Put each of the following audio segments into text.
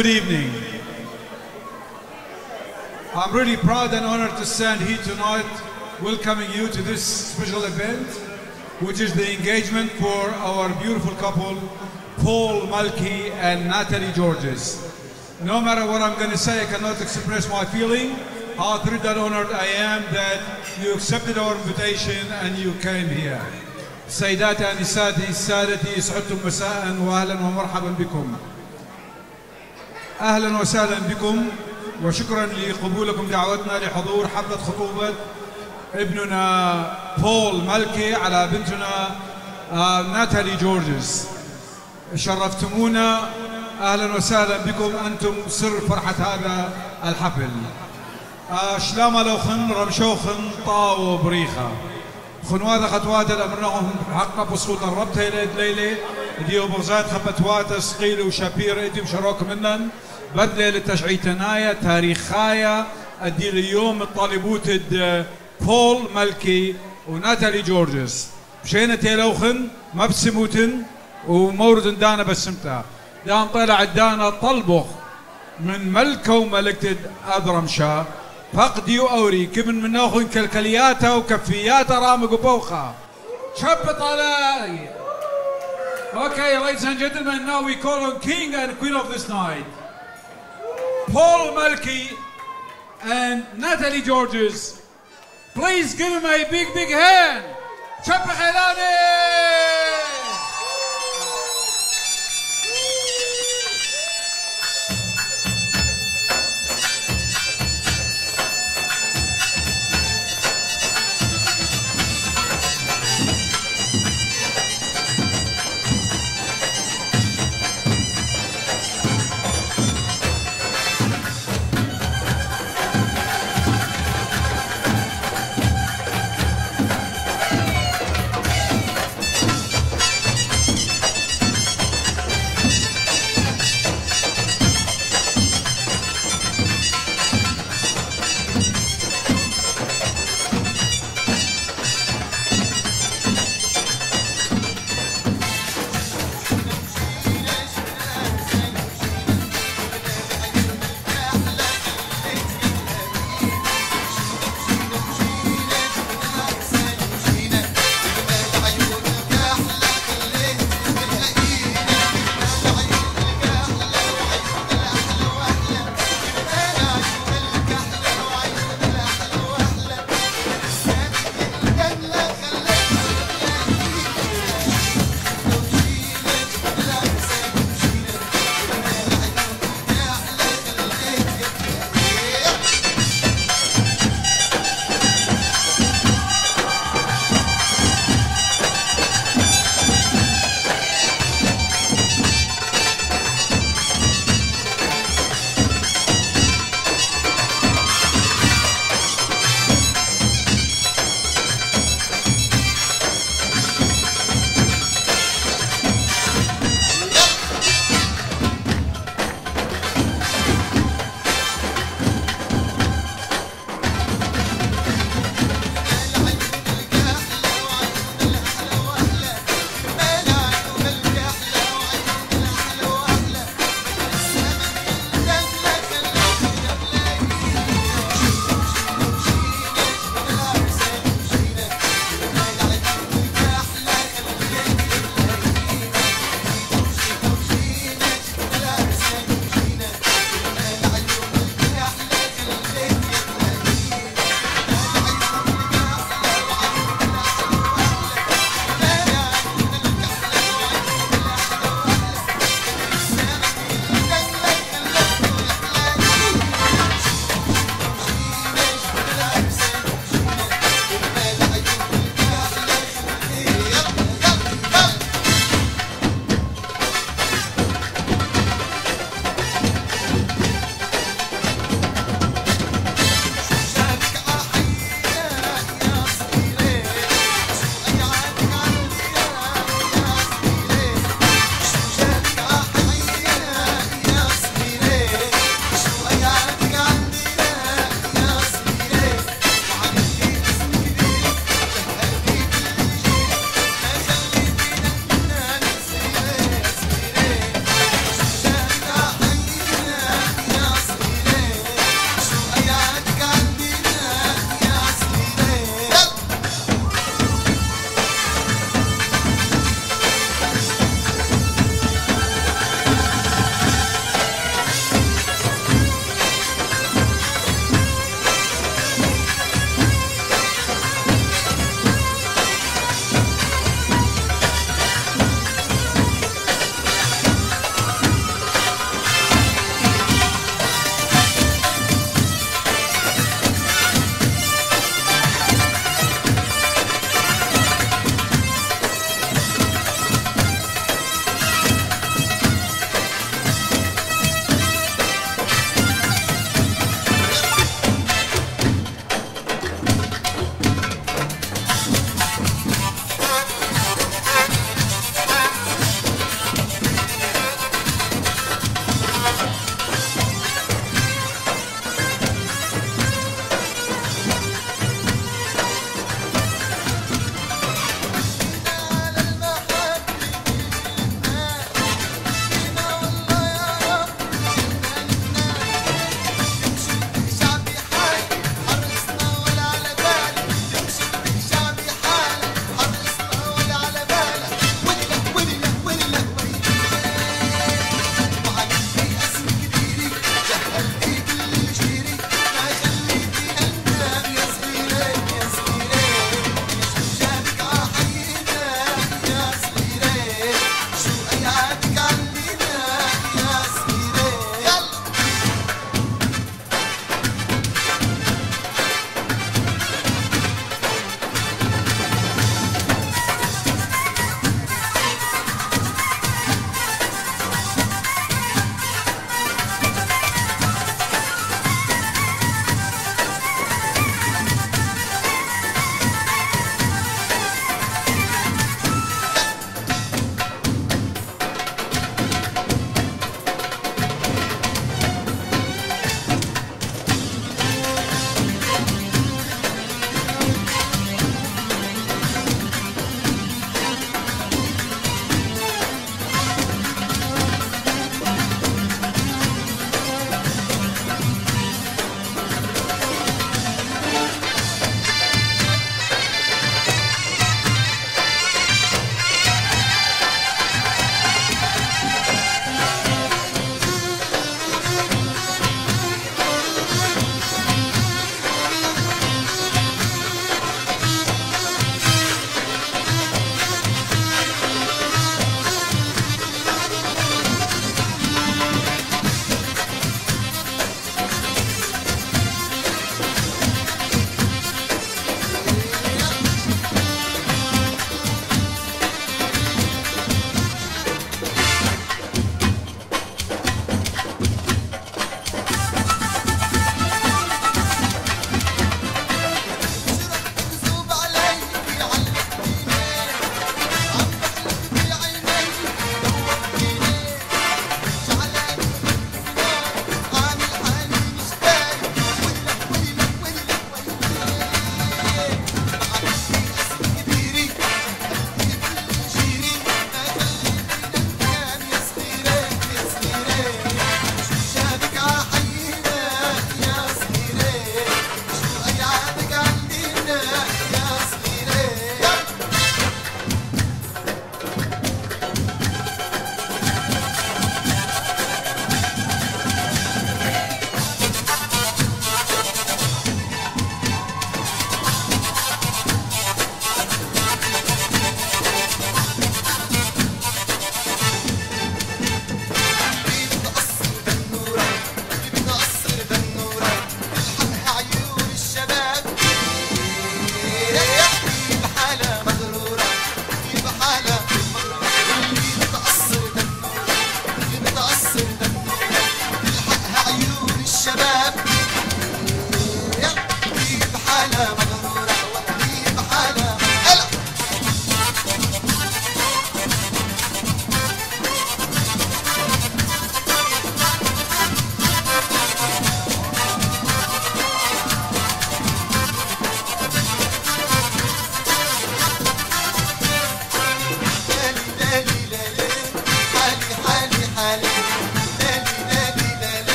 good evening. I'm really proud and honored to stand here tonight welcoming you to this special event, which is the engagement for our beautiful couple, Paul Malky and Natalie Georges. No matter what I'm going to say, I cannot express my feeling, how thrilled and honored I am that you accepted our invitation and you came here. سيداتي أنساتي سادتي سعدتم مساء وأهلا ومرحبا بكم أهلا وسهلا بكم وشكرا لقبولكم دعوتنا لحضور حفلة خطوبة ابننا بول مالكي على بنتنا آه، ناتالي جورجز. شرفتمونا أهلا وسهلا بكم أنتم سر فرحة هذا الحفل. آه، شلامة لو خن رمشو خن طاو بريخة. خنواذا خطوات الأمرناهم حق بصوت الربطة إلى ليلة ديو بغزات خبتوات سقيل وشابير إدي مشروك منن. بدلة لتشعيتنايا تاريخايا أدي اليوم الطالبوت د بول ملكي وناتالي جورجز مشينا تيلوخن ما بسموتن ومورد دانا بسمتها دان طلع الدانا طلبخ من ملكة وملكة أذرمشا فقدي وأوري كمن من ناخذ كلكلياته وكفياته رامق وبوخة شبط علي Okay, ladies and gentlemen, now we call on King and Queen of this night. Paul Malky and Natalie Georges. Please give him a big, big hand. شب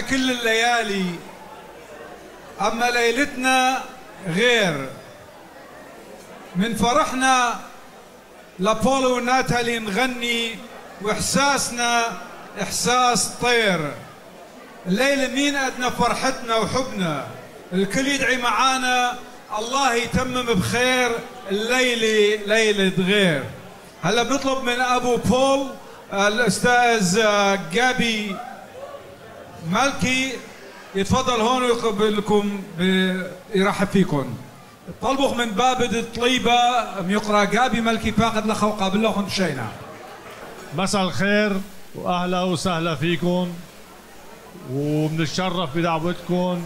كل الليالي. أما ليلتنا غير. من فرحنا لبولو وناتالي نغني وإحساسنا إحساس طير. الليلة مين أدنى فرحتنا وحبنا؟ الكل يدعي معانا الله يتمم بخير الليلة ليلة غير. هلا بنطلب من أبو بول الأستاذ جابي مالكي يتفضل هون ويقبلكم يرحب فيكم. طلبوا من بابد طليبة يقرأ جابي ملكي فاقد لخا وقابل لهم شينا. مساء الخير وأهلا وسهلا فيكم وبنتشرف بدعوتكم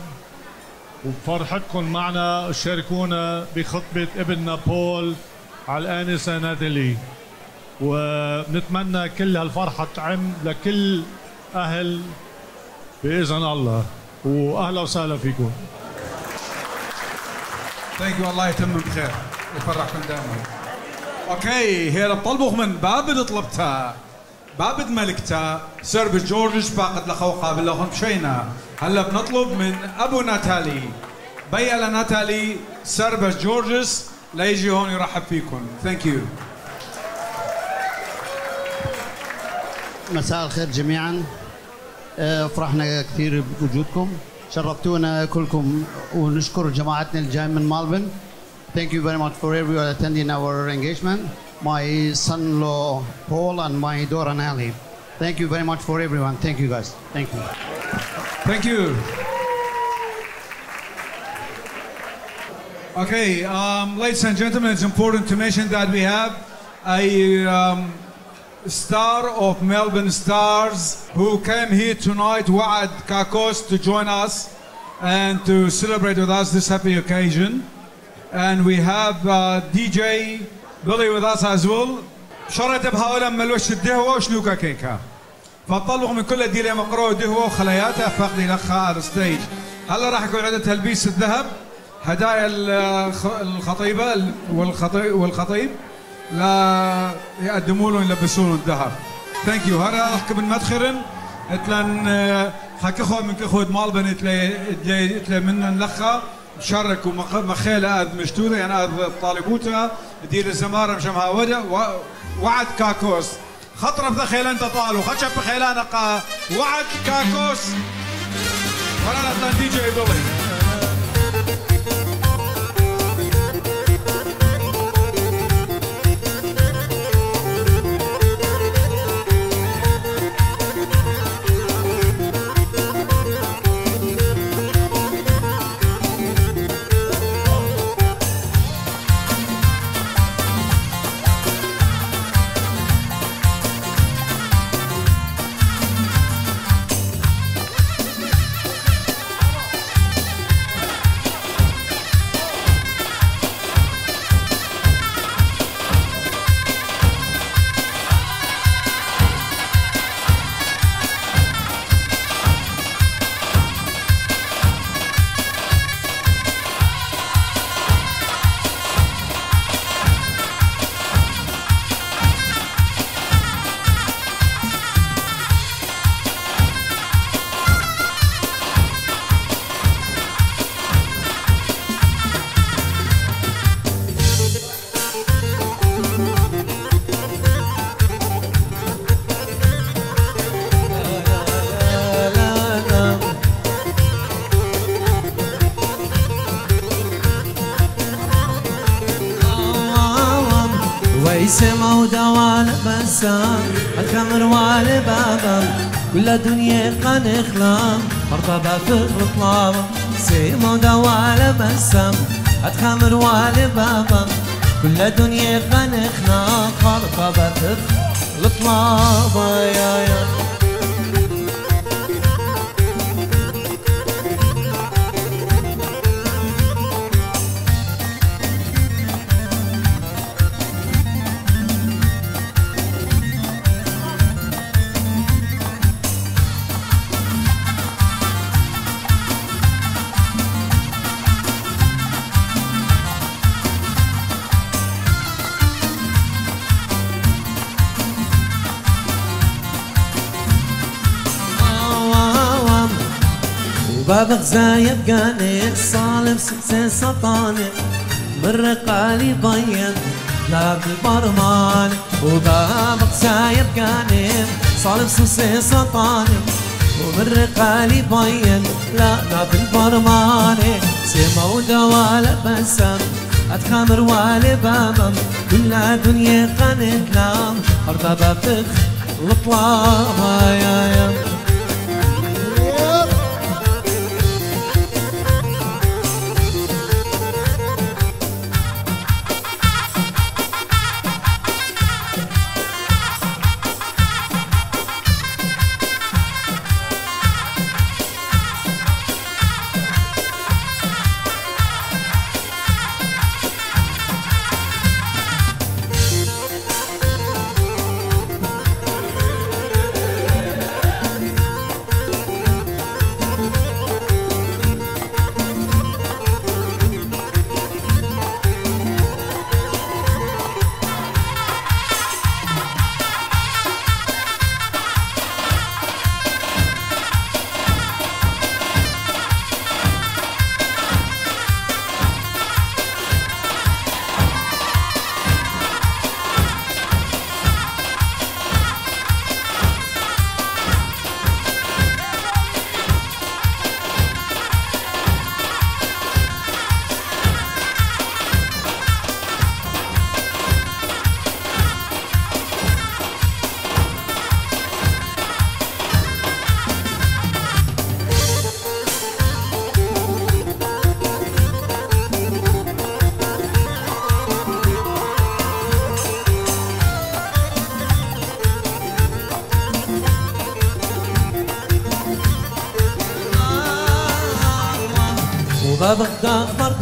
وبفرحتكم معنا شاركونا بخطبة ابننا بول على الآنسة ناتالي ونتمنى كل هالفرحة تعم لكل أهل بإذن الله. وأهلا وسهلا فيكم. Thank you الله يتمم بخير. يفرحكم دائما. Okay هي طلبوا من بابد طلبتها بابد ملكتا سرب جورجز فاقد لخو قابل لهم شينا. هلا بنطلب من أبو ناتالي. بيي لناتالي سرب جورجز ليجي هون يرحب فيكم. Thank you مساء الخير جميعا. فرحنا كثير بوجودكم شرفتونا كلكم ونشكر جماعتنا الجاي من مالبن Thank you very much for everyone attending our engagement. My son-in-law Paul and my daughter Natalie. Thank you very much for everyone. Thank you guys. Thank you. Thank you. Okay, um, ladies and gentlemen, it's important to mention that we have a um, star of Melbourne Stars who came here tonight, Waad Kakos, to join us and to celebrate with us this happy occasion. And we have uh, DJ Billy with us as well. شرط بهؤلاء ملوش الدهوة وشنوكا كيكا فطلبوا من كل ديلة مقروء دهوة وخلياتها فقدي لخها على الستيج هلا راح يكون عندنا تلبيس الذهب هدايا الخ- الخطيبة والخطيب لا يقدموا لهم يلبسوا لهم الذهب. ثانك يو هذا احكي من مدخرن اتلن حكي خو من كخود مالبن إتلي إتلي إتلي من نلخا شارك ومخيلة اد مشتورة يعني اد طالبوتها. دير الزمارة مشمها ودا وعد كاكوس. خطرة بخيل انت طالو خشب بخيلانة قا وعد كاكوس. ولا لا دي جي بيلي بسام الخمر والبابا كل دنيا قن إخلام. مرتبة في الطلاب سيما دوال بسام. الخمر والبابا كل دنيا قن إخلام. مرتبة في الطلاب يا يا وباب غزاية بقاني صالب سكسي سطاني من رقالي بين لا بالبرمان وباب غزاية بقاني صالب سكسي سطاني ومن رقالي بين لا لا بالبرمان سيما ودوالا بسام أتخمر والي بامم. كل دنيا قن كلام أرضى بفخ الطلاب يا يا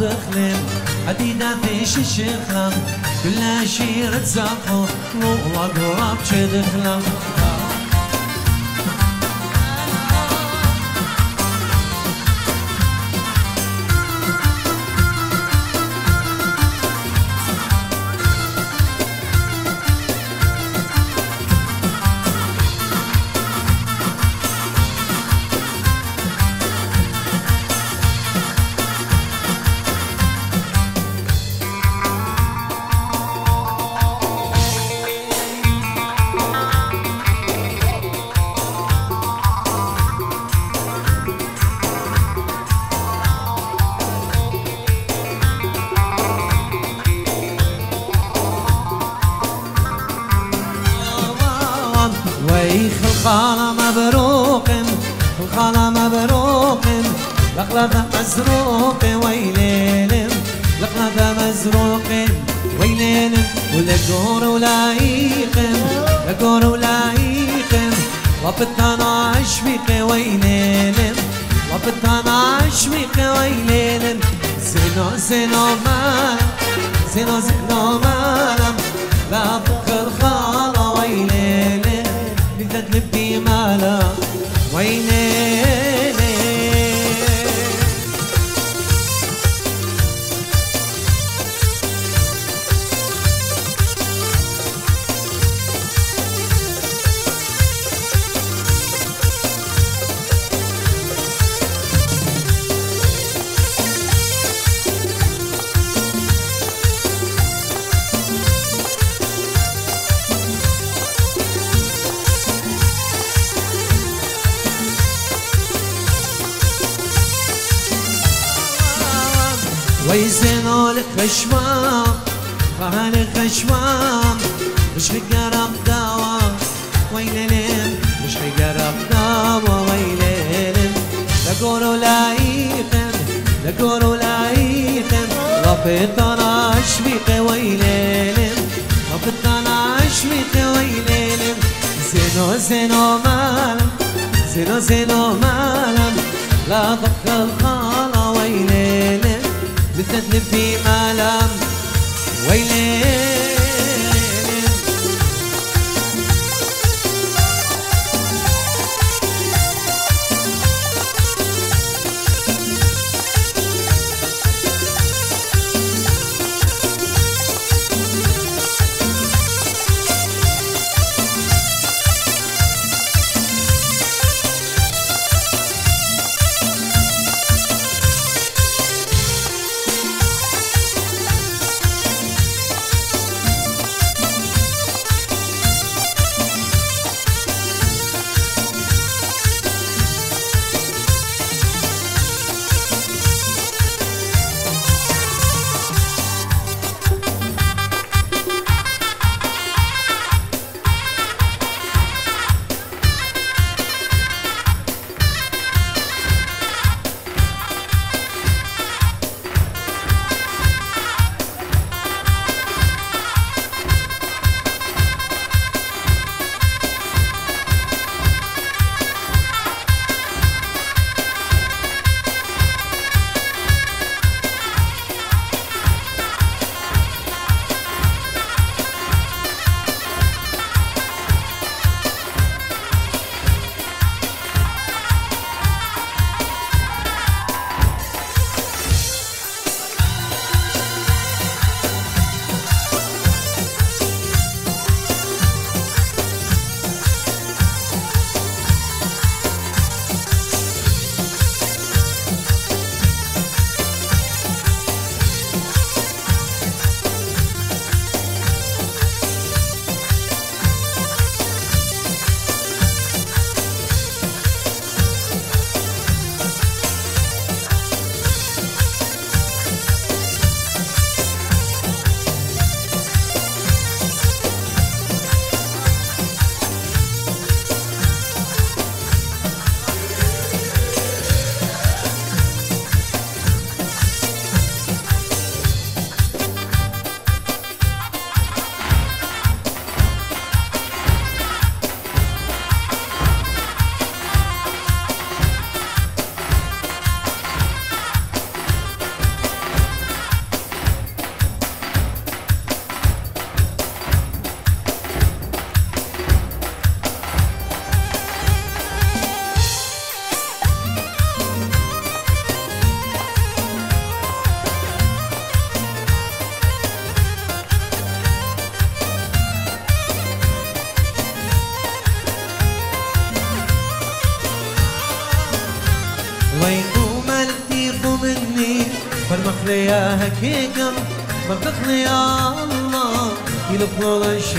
وببغداد فرد خليم حديدة فيش الشخلم كل شير تزاقو والله قراب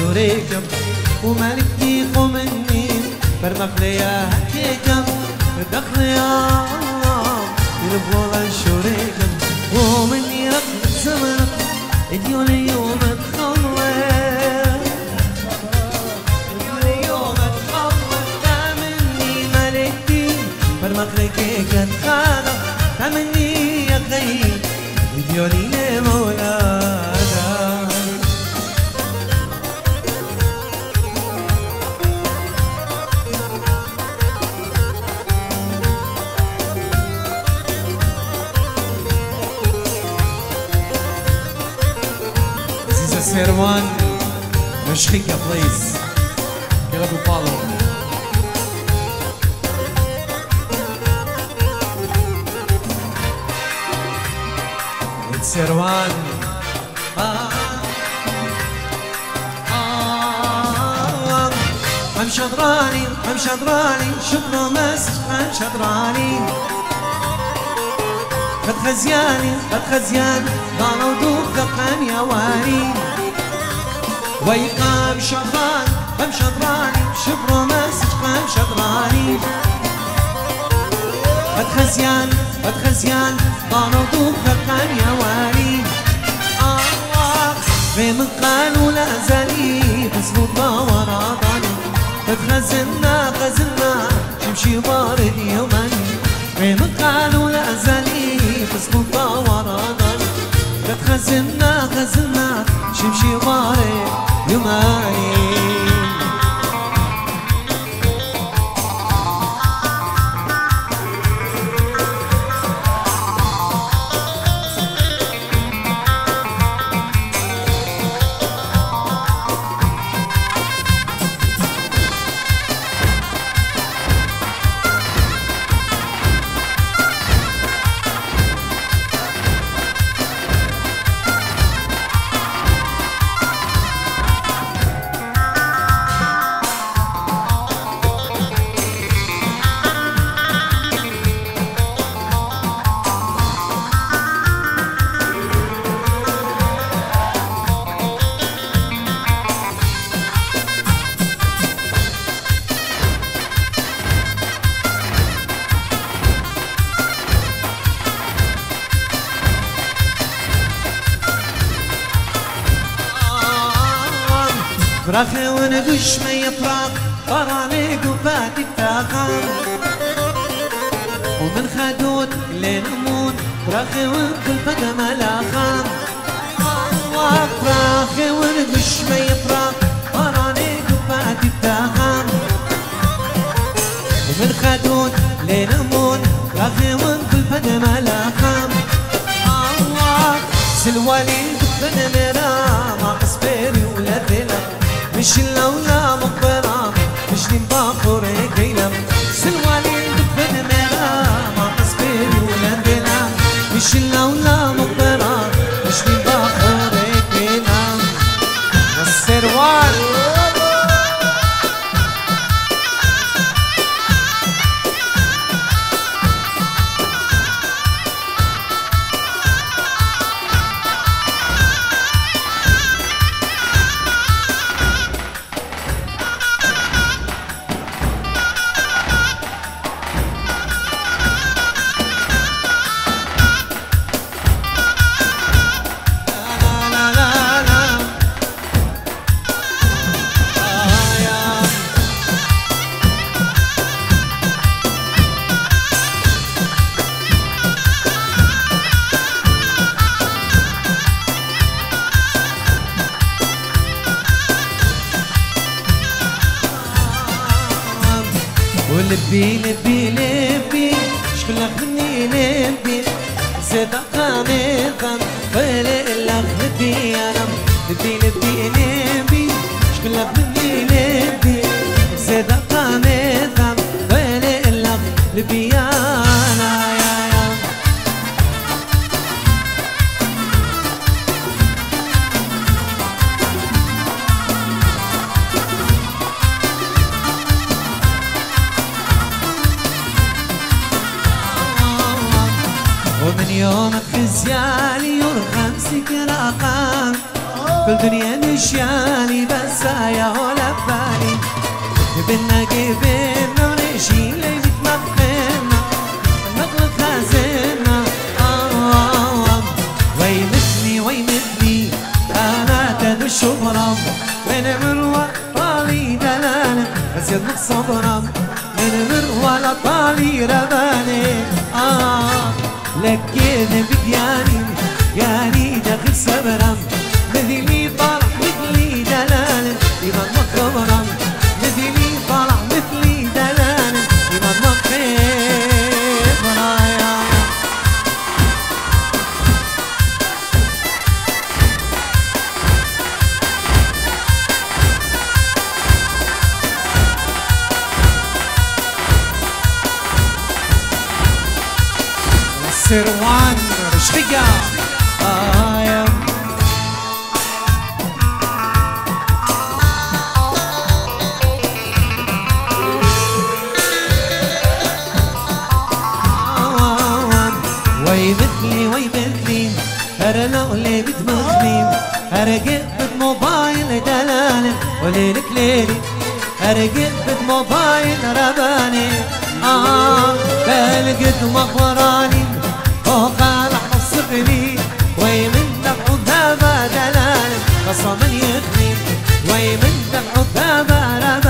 Hare Krishna سروان رشقيا آية وي مثلي بموبايل وليلك ليلي أرقب بموبايل رباني آه بلقد مخوراني عصا من يغني ويمن عذاب على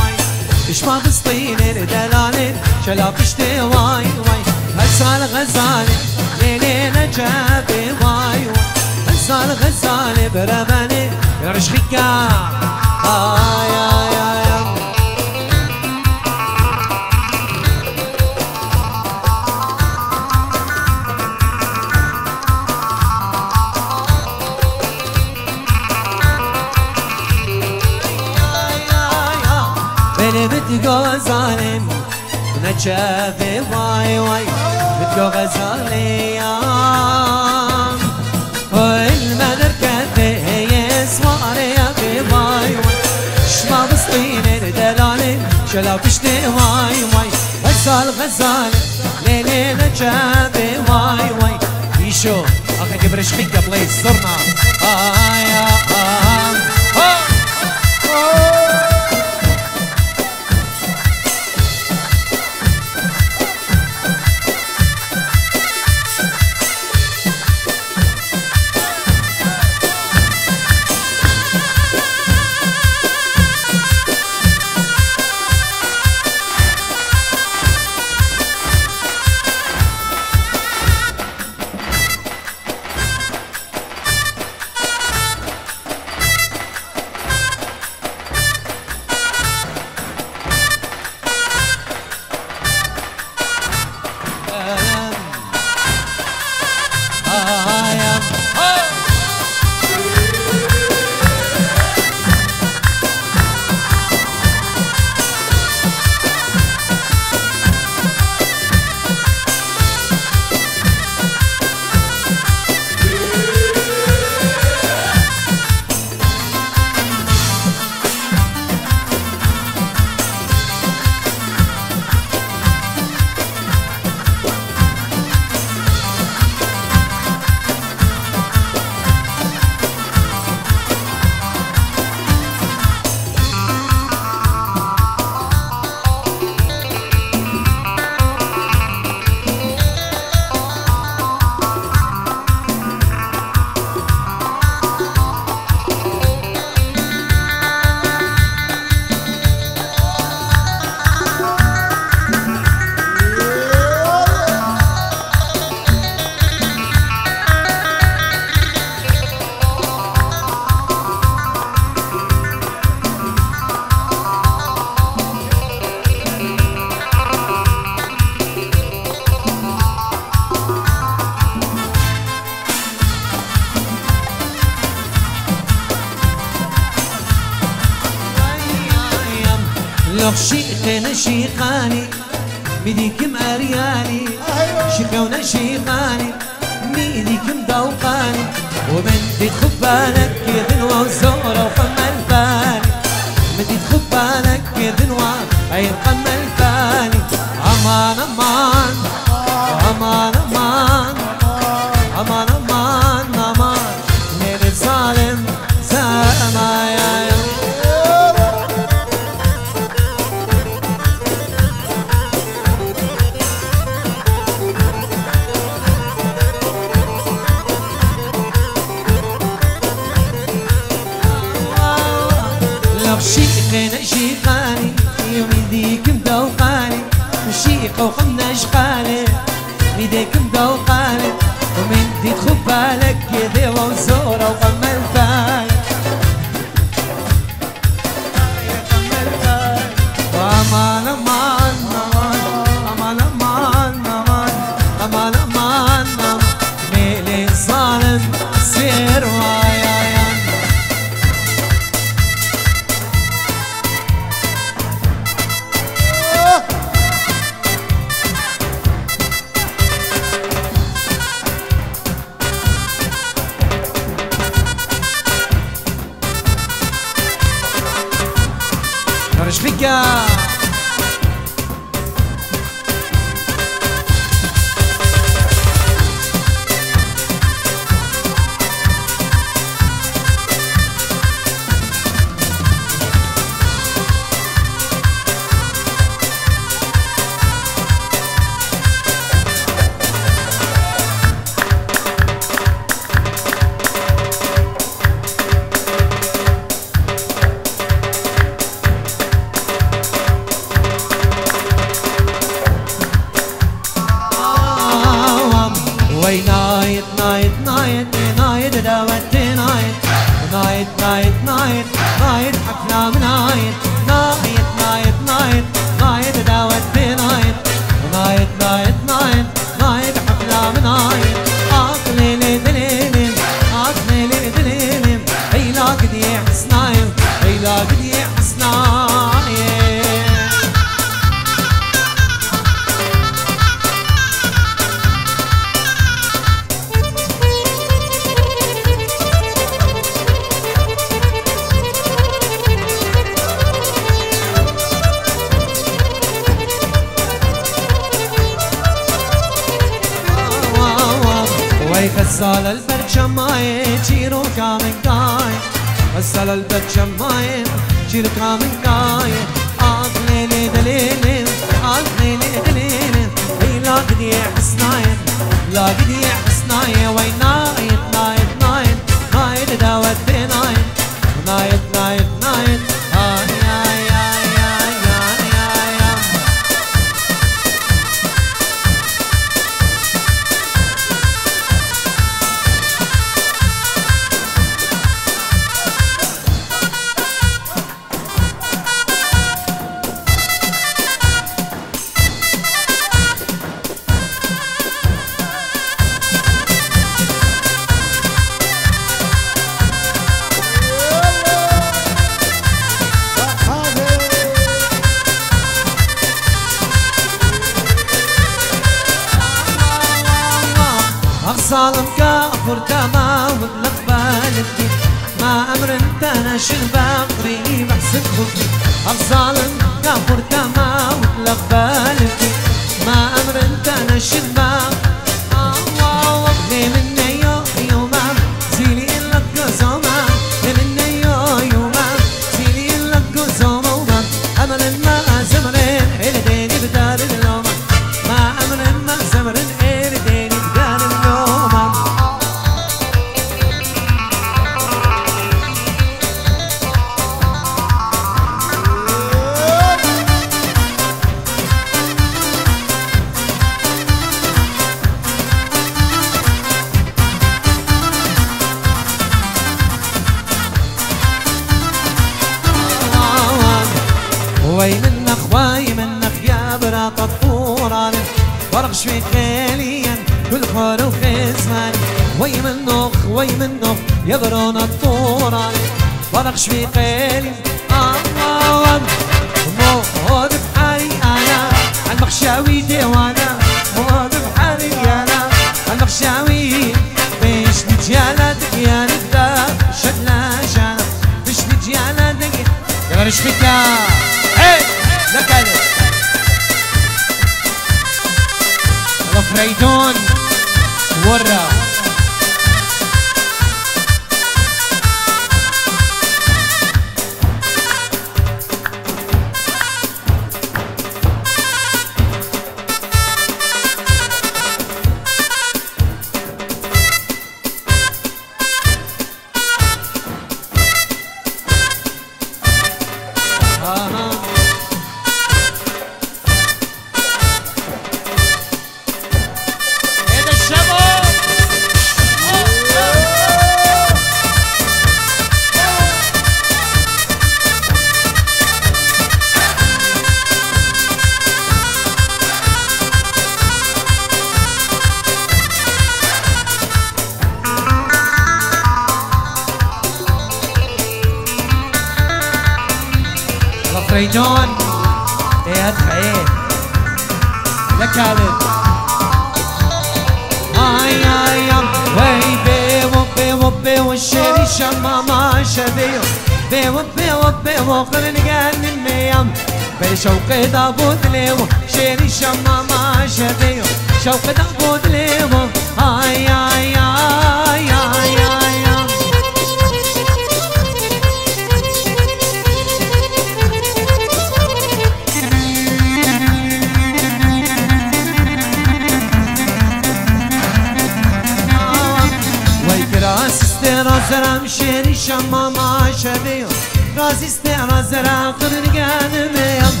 عزیسته از زرم خود نگنمیم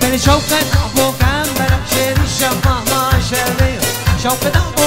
بری شوق نبوکم برم شری شما ما شریم شوق نبوکم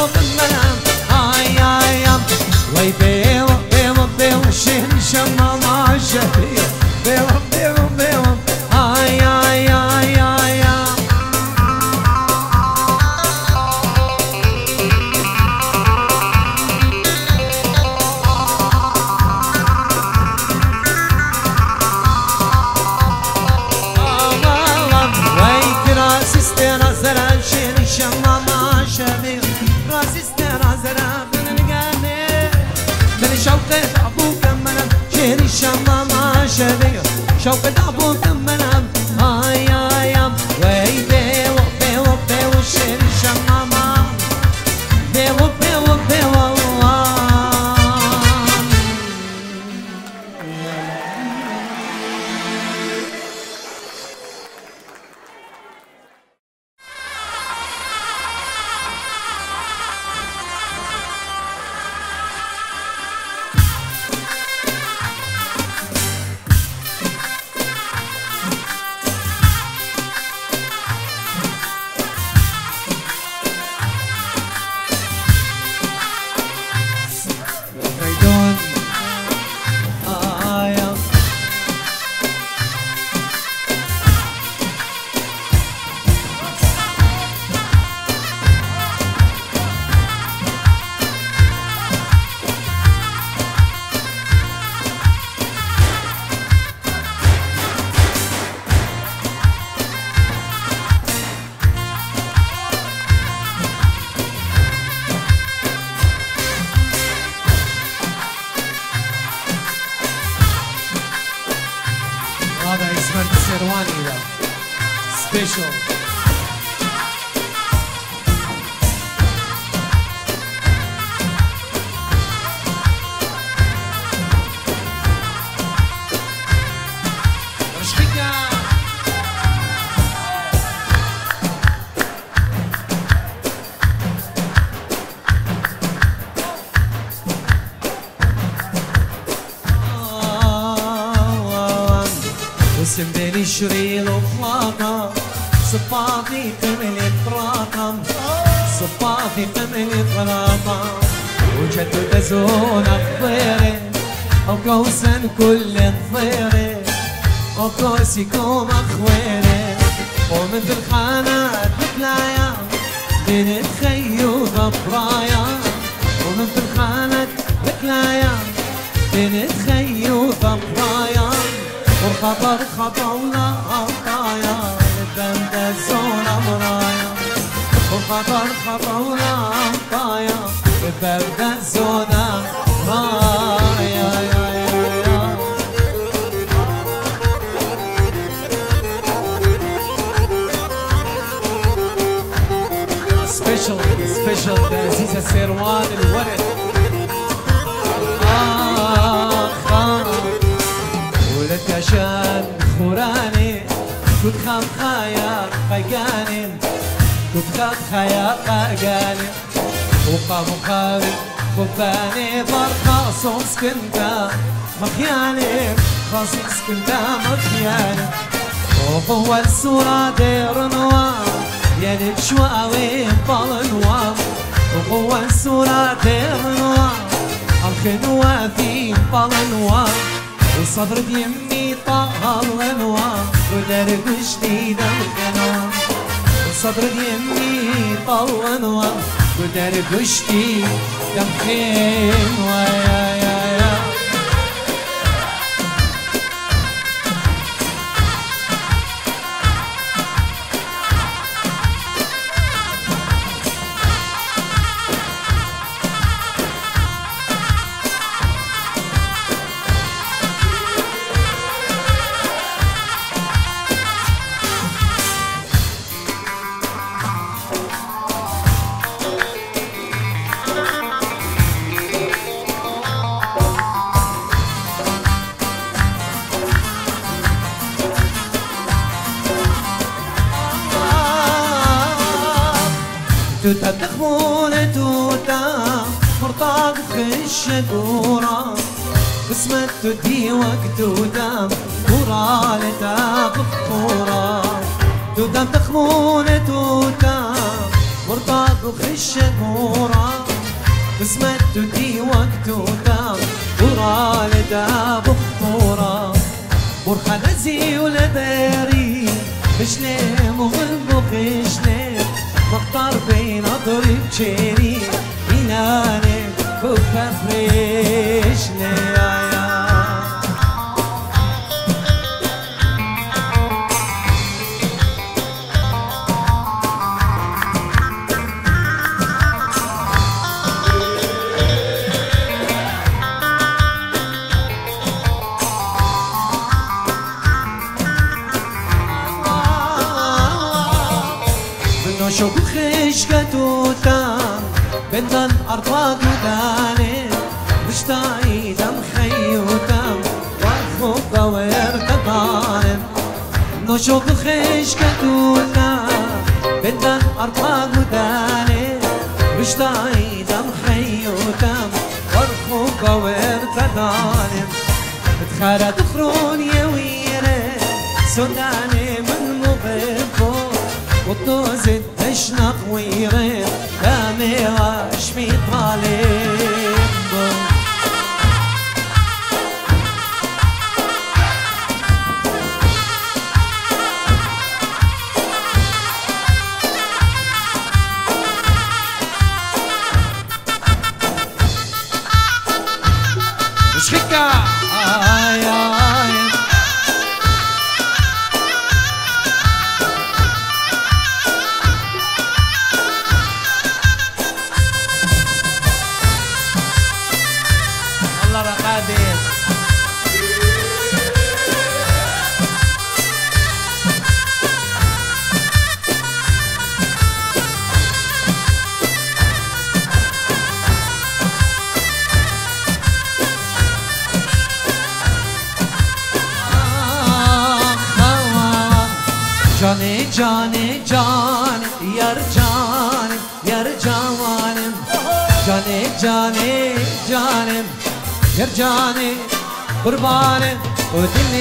divane o dil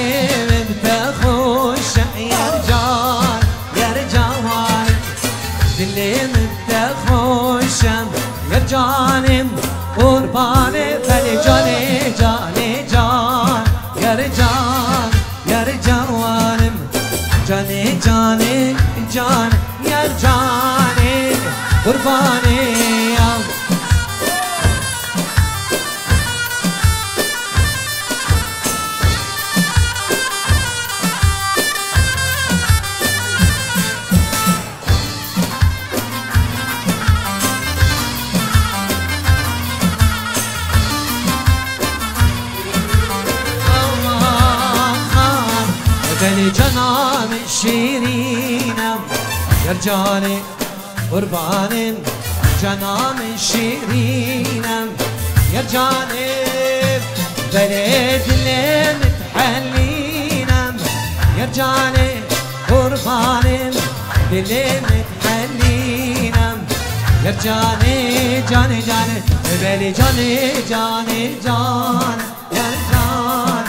जाने जाने जान जान जान।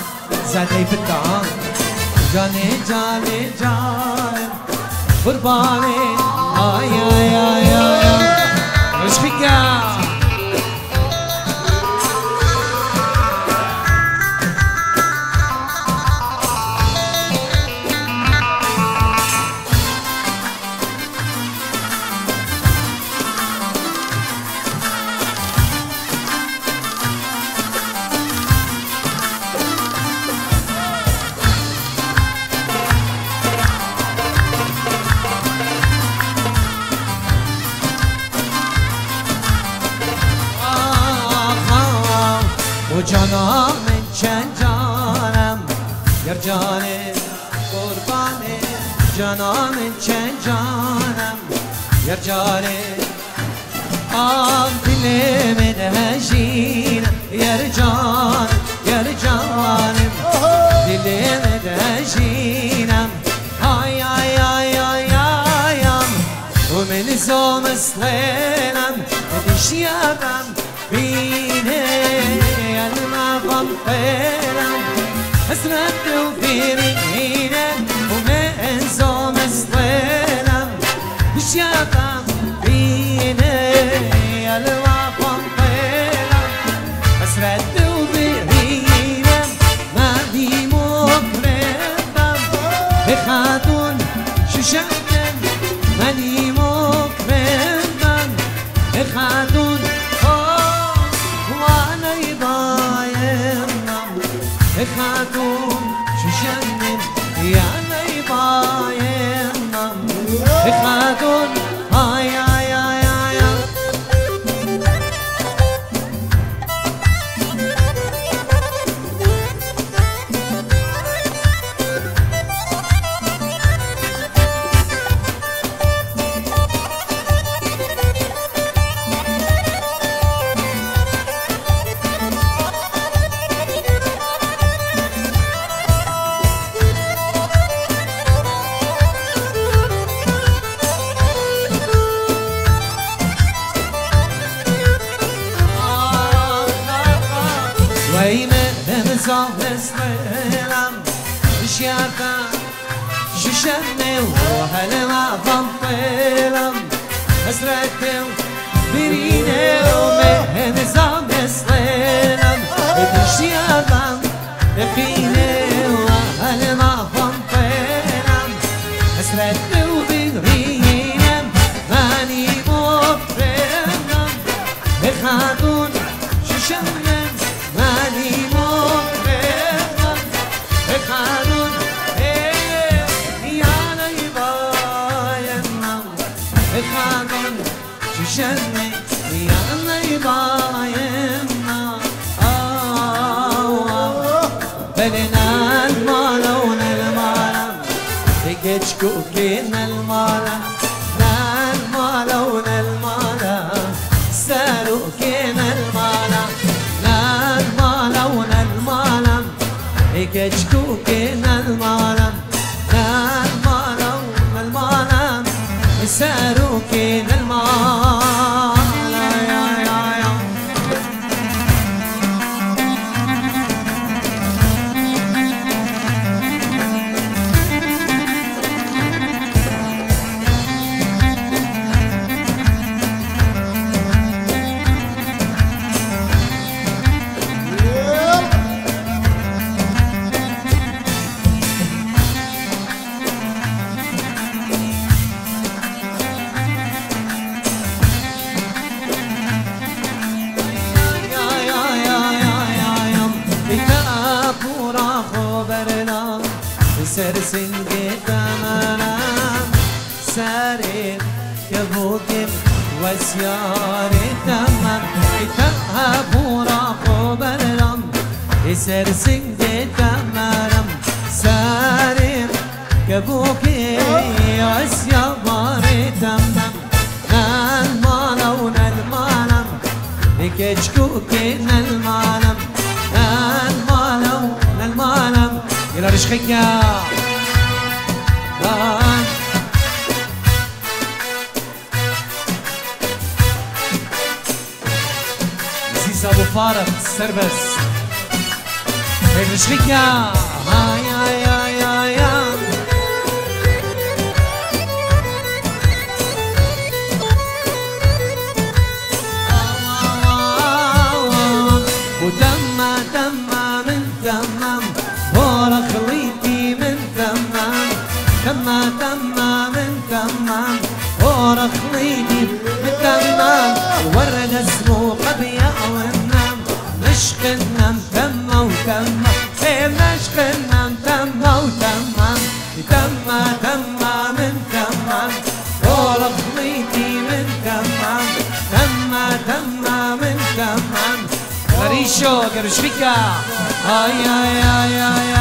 जाने पिता जाने जाने जान। कुरबाने قبوكي عسيا باري تمم نالمانا ونالمانا نكجكوكي نالمانا نالمانا ونالمانا يلا رشخيكا نسيس أبو فارق سربس. رشخيكا هايا Benfica. Ai, ai, ai, ai. ai.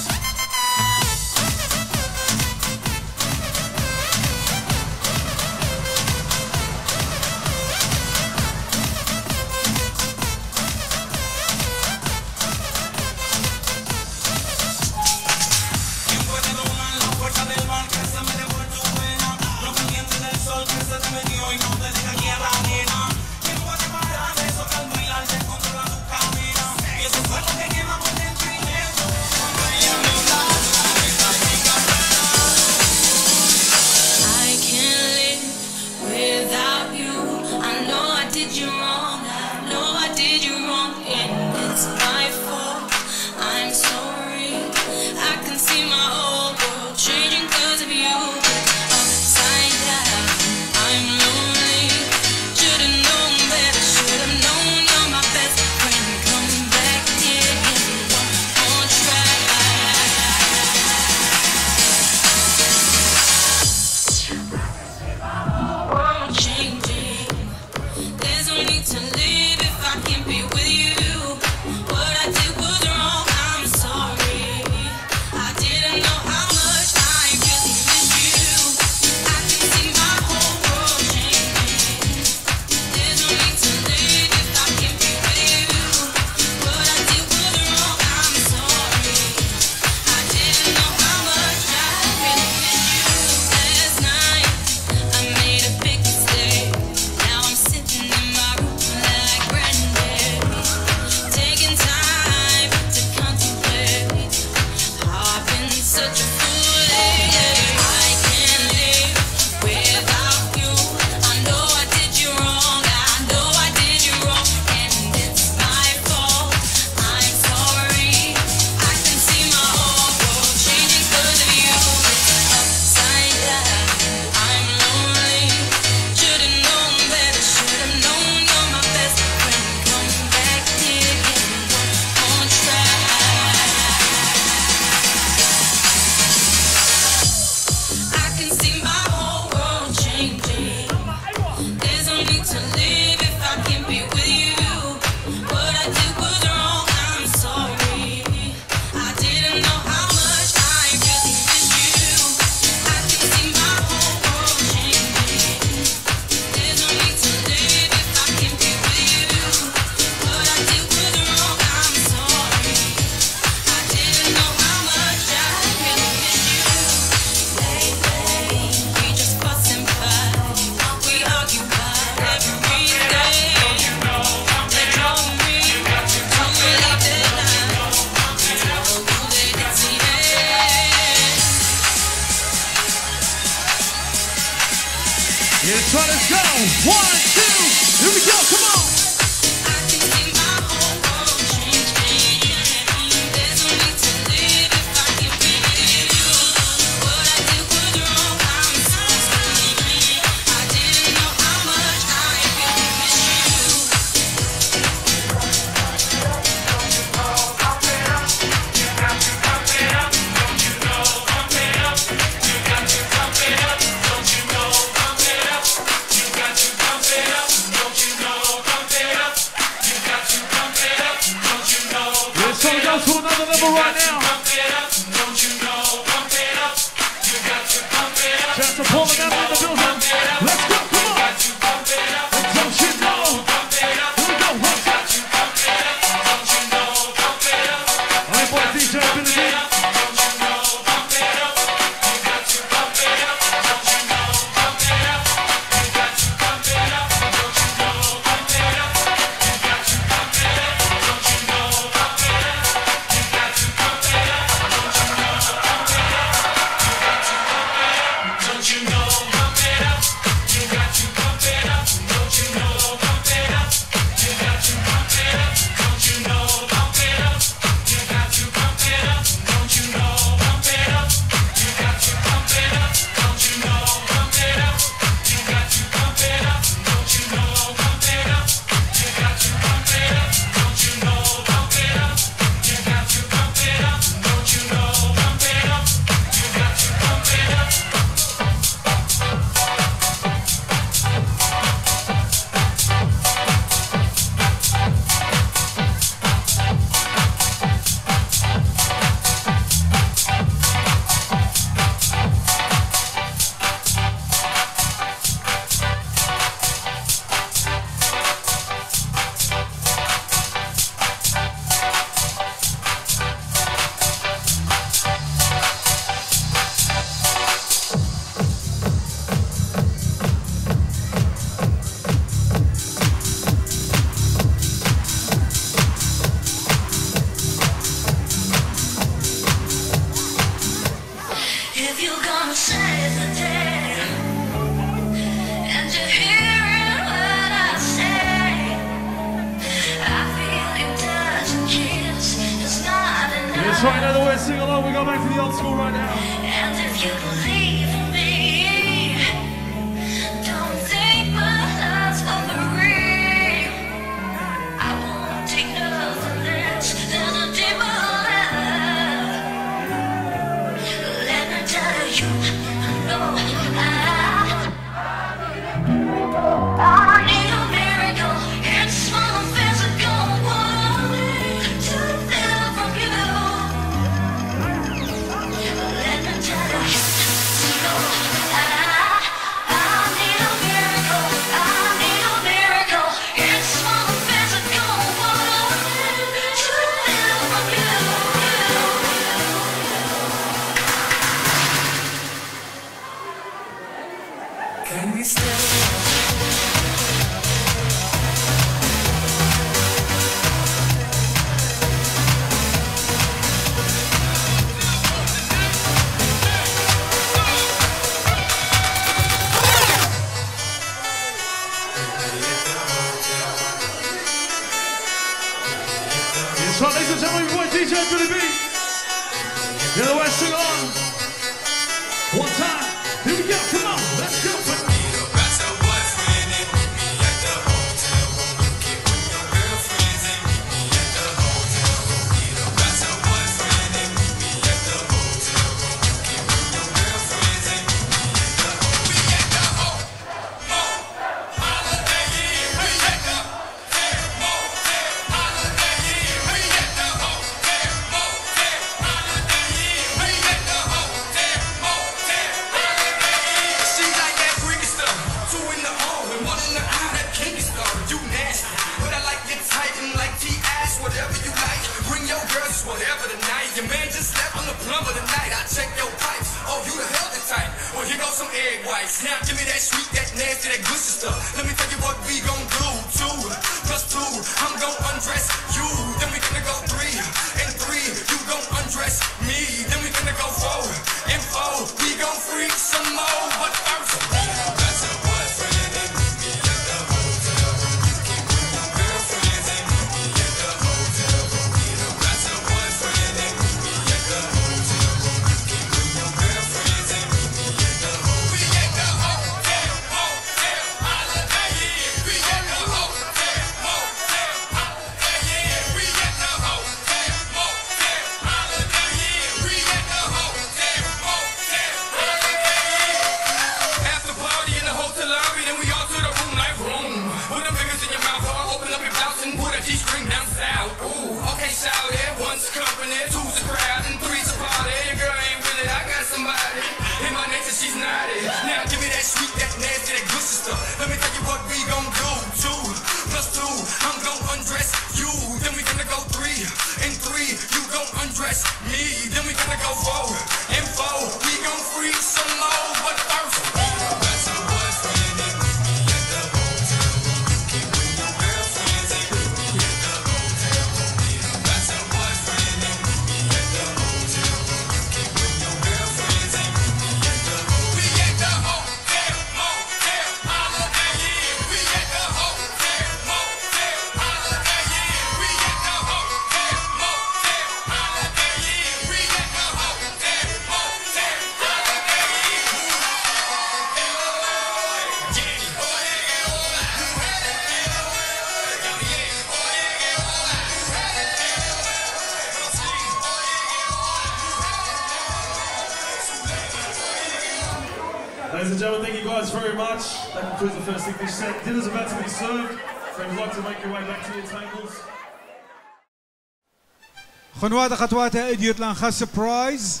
خنواتا خطواتا اديت لأن خاص برايز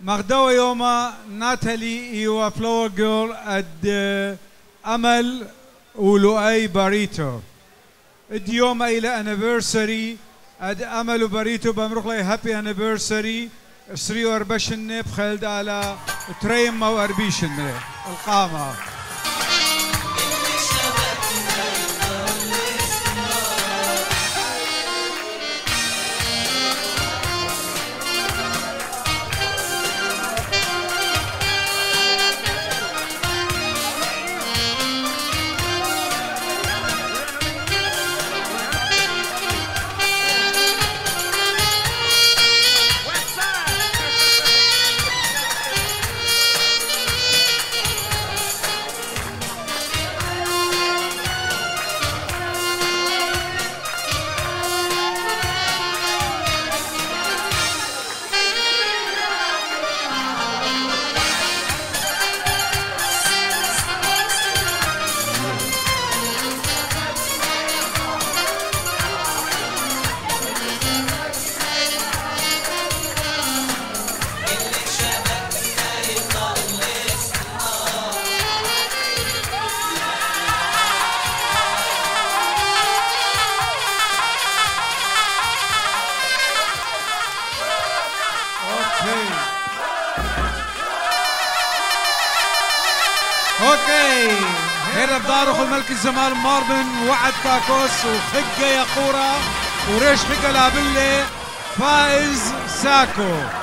مغدوة يوما ناتالي إيوا فلور جيرل اد أمل ولؤي باريتو اد يوما إلى انيفرساري اد أمل وباريتو بمرخ لي هابي انيفرساري سري نيب بخلد على تريم واربيشن القامة. هنا بدار اخو الملك الزمان ماربن وعد كاكوس وخقه يا قوره وريش خقه لابله فايز ساكو.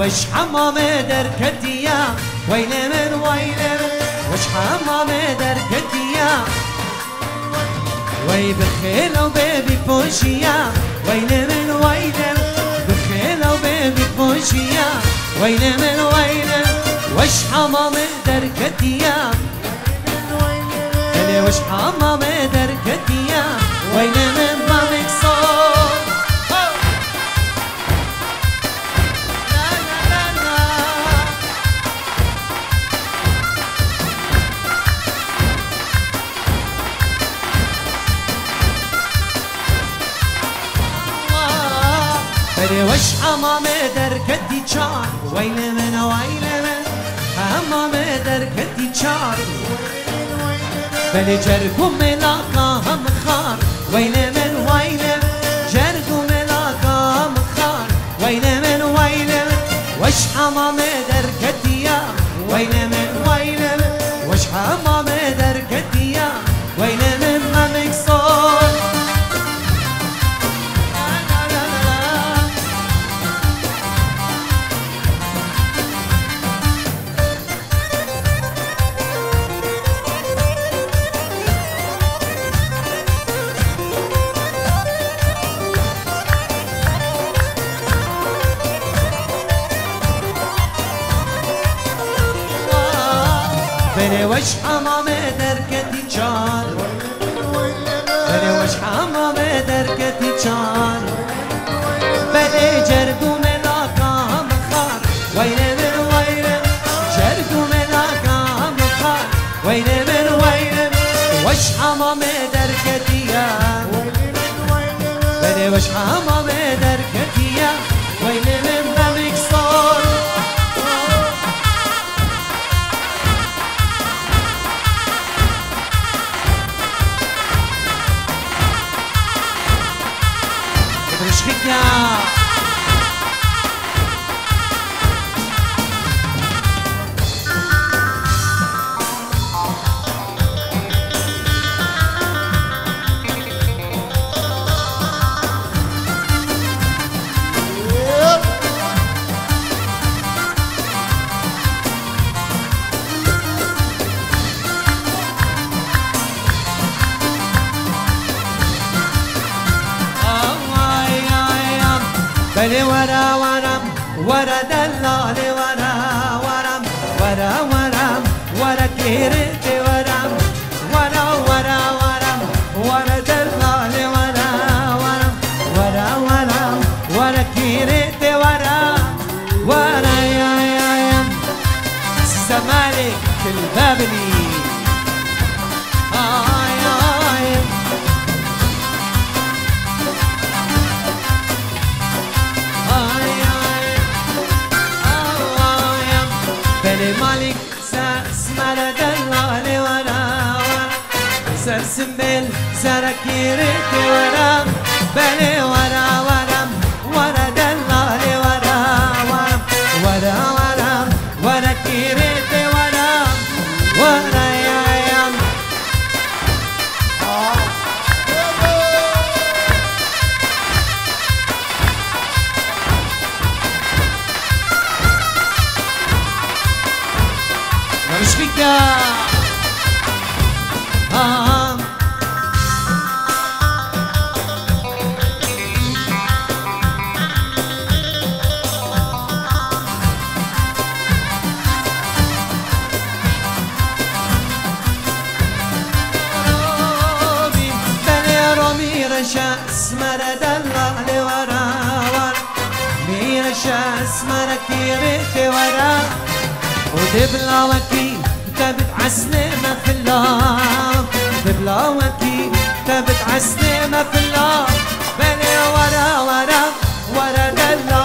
وش حمام دركتيا ويل من ويل من وش حمام دركتيا وي بخيل وبيبي بوشيا ويل من ويل من بخيل وبيبي بوشيا ويل من ويل من وش حمام دركتيا بلي وش حمام دركتيا وایل من وایل من همه به درکتی چار. بلی جرگو ملاقا هم خار. ویل میرشه اسمر دلال ورا میرشه اسمر تیره ورا و تبت عسنه مفلا دبلاوکی تبت عسنه بله ورا ورا ورا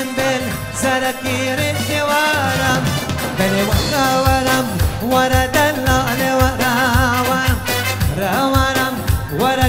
سنبل زركي رد ورم. بني ورا ورم ورا دلال ورا ورم. ورا ورم ورا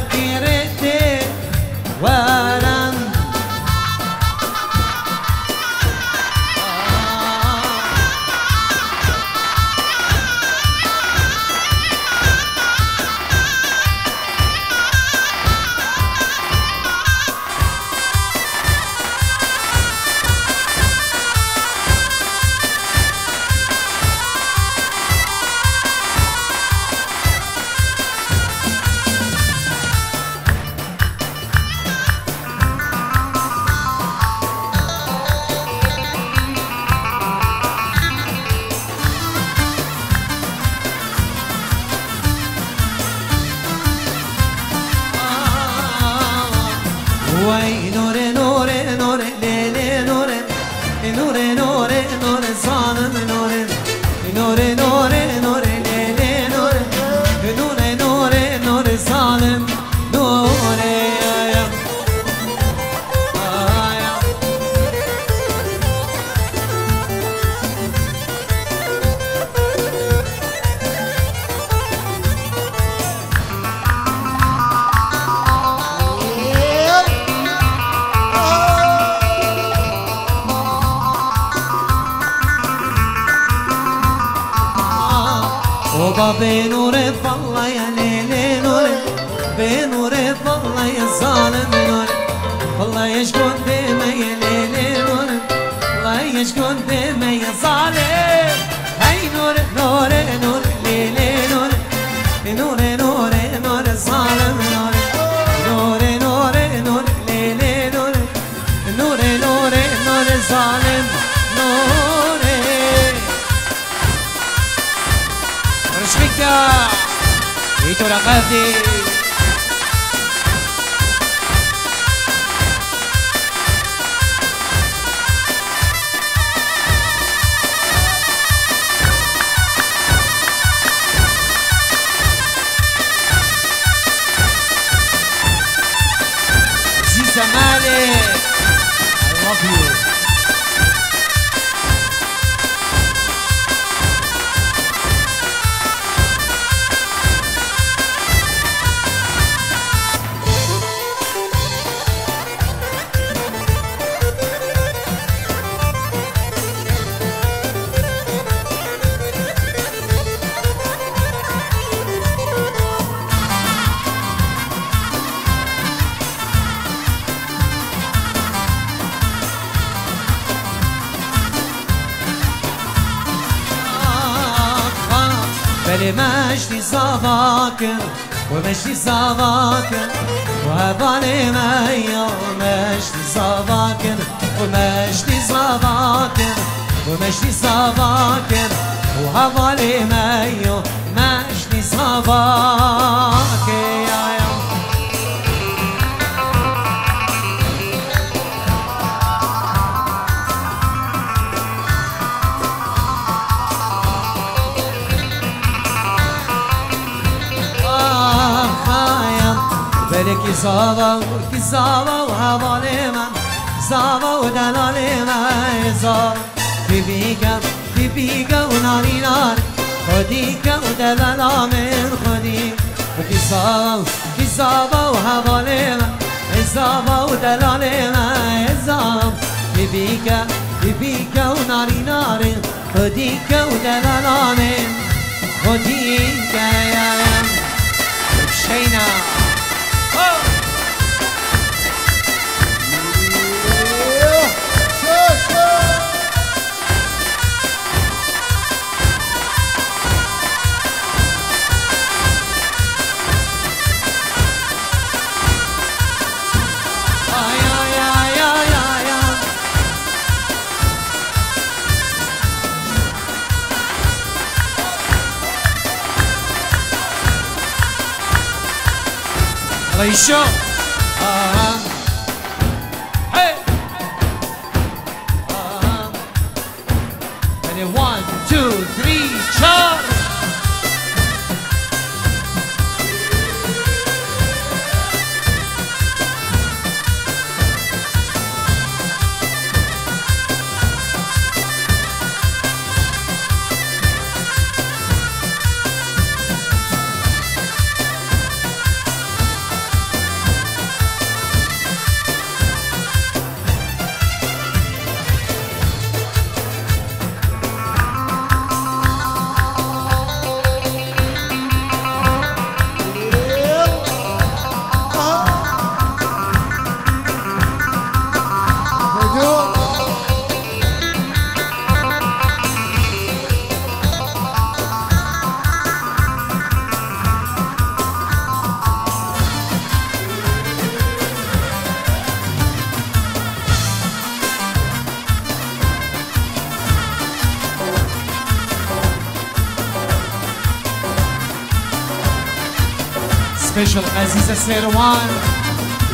سبيشال عزيزة سيروان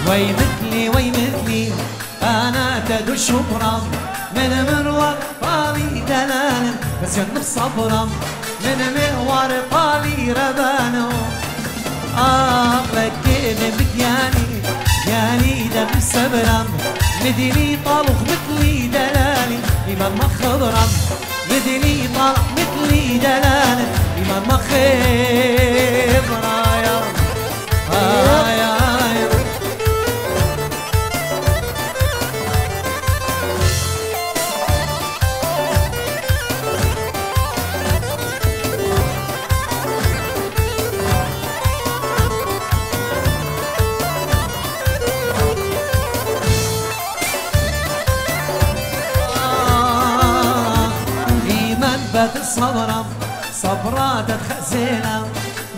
وي مثلي وي مثلي أنا تدو شبرا من مروار بالي دلال بس ينف صبرا من مروار بالي ربانو آه ركيني بدياني ياني دم سبرا مدني طالخ مثلي دلالي إيمان ما خضرا مدني طالخ مثلي دلالي إيمان ما خضرا بات صبرا صبرا تتخزينا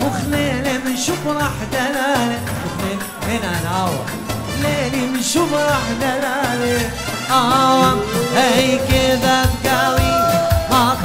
مخليل من شبرح دلالة مخليل من أنا ليلي من شبرح دلالة آه هي كذا تقاوي ما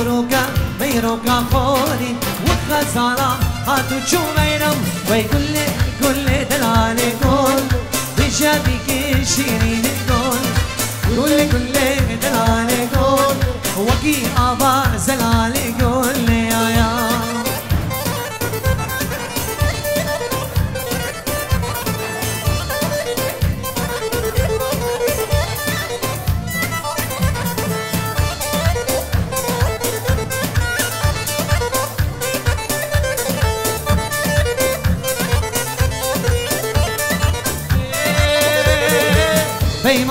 مبروكة ميروكة خوري والخسارة هاتو تشو ميرم ويقول لي قول لي دلالي قول بجابك شيرين القول قول لي قول دلالي قول وكي أبا زلالي قول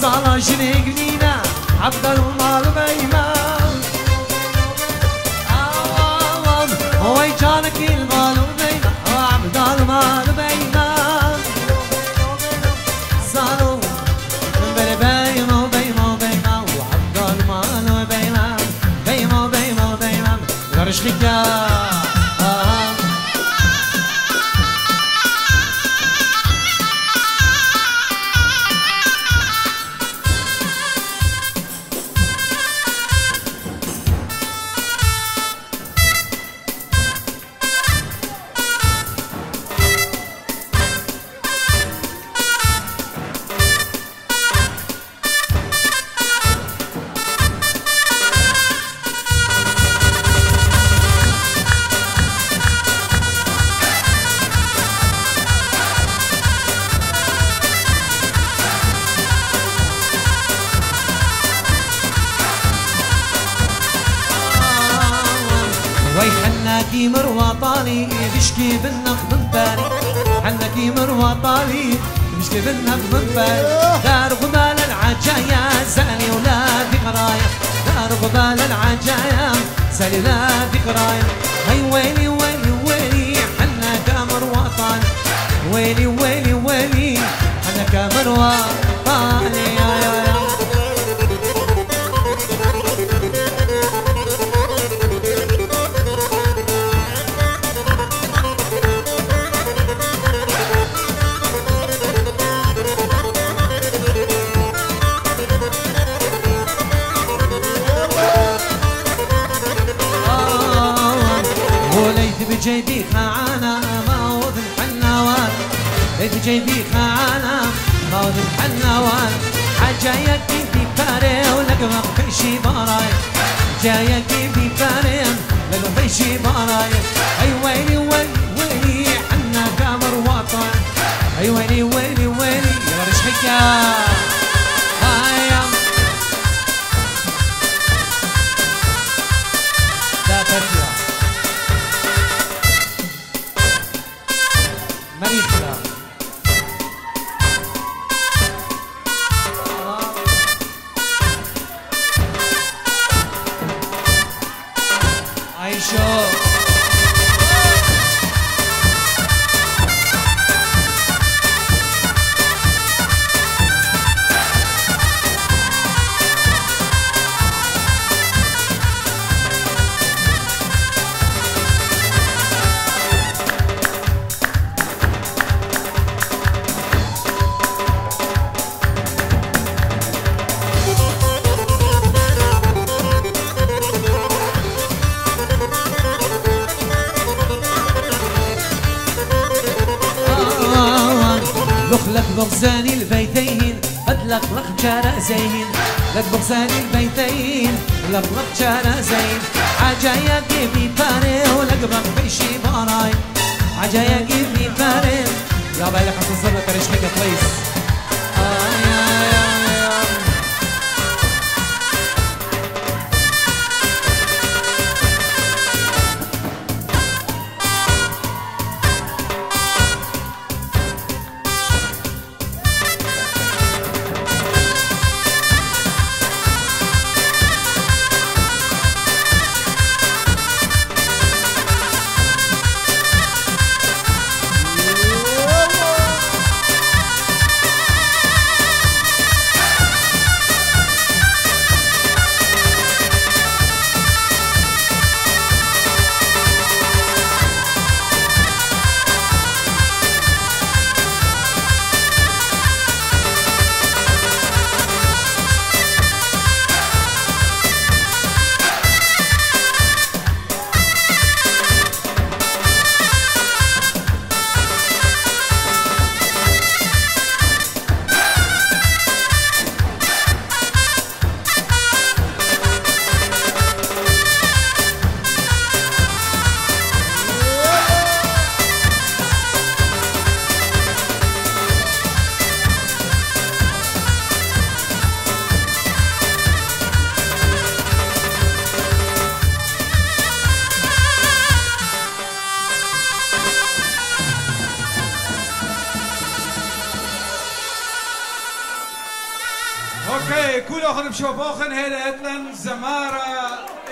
Zala jine gülina Abdal Umar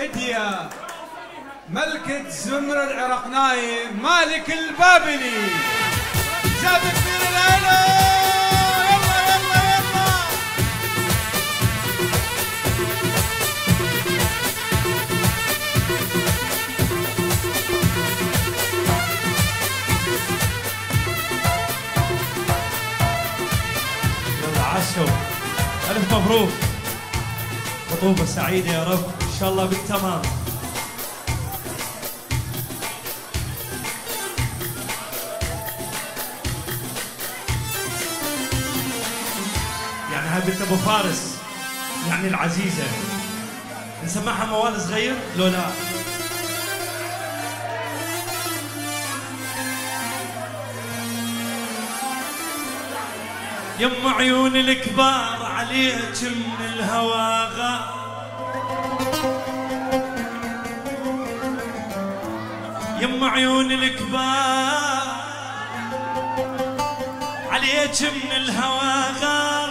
اديا ملكة زمر العرقناي مالك البابلي. يلا يلا يلا عاشوا ألف مبروك. خطوبة سعيدة يا رب. شاء الله بالتمام يعني هاي بنت أبو فارس يعني العزيزة. نسمعها موال صغير؟ لو لا. يم عيون الكبار عليك من الهوى غار. يم عيون الكبار. عليك من الهوى غار.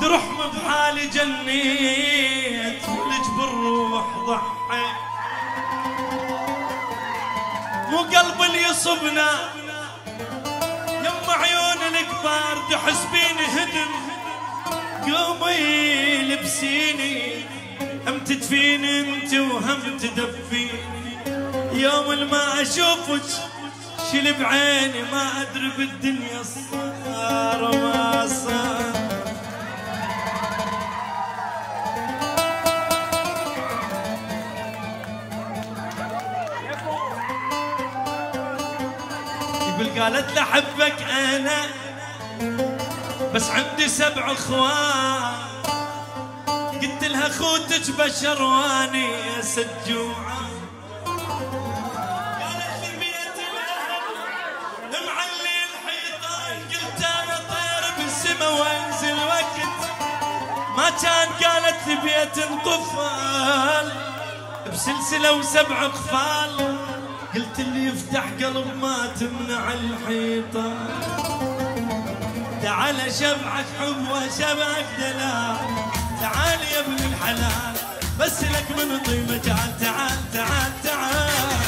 درحم بحالي جنيت ولج بالروح ضحي مو قلب اللي يصبنا. يم عيون الكبار تحسبيني هدم. قومي لبسيني. هم تدفيني انت وهم تدفيني يوم ما أشوفك شيل بعيني ما أدري بالدنيا صار ما صار. قالت له أحبك أنا بس عندي سبع أخوان. قلت لها خوتك بشر واني سجوعه كان قالت لي بيت انطفال بسلسلة وسبع أقفال. قلت اللي يفتح قلب ما تمنع الحيطه تعال شبعك حب وشبعك دلال. تعال يا ابن الحلال بس لك من طيبة تعال تعال تعال تعال.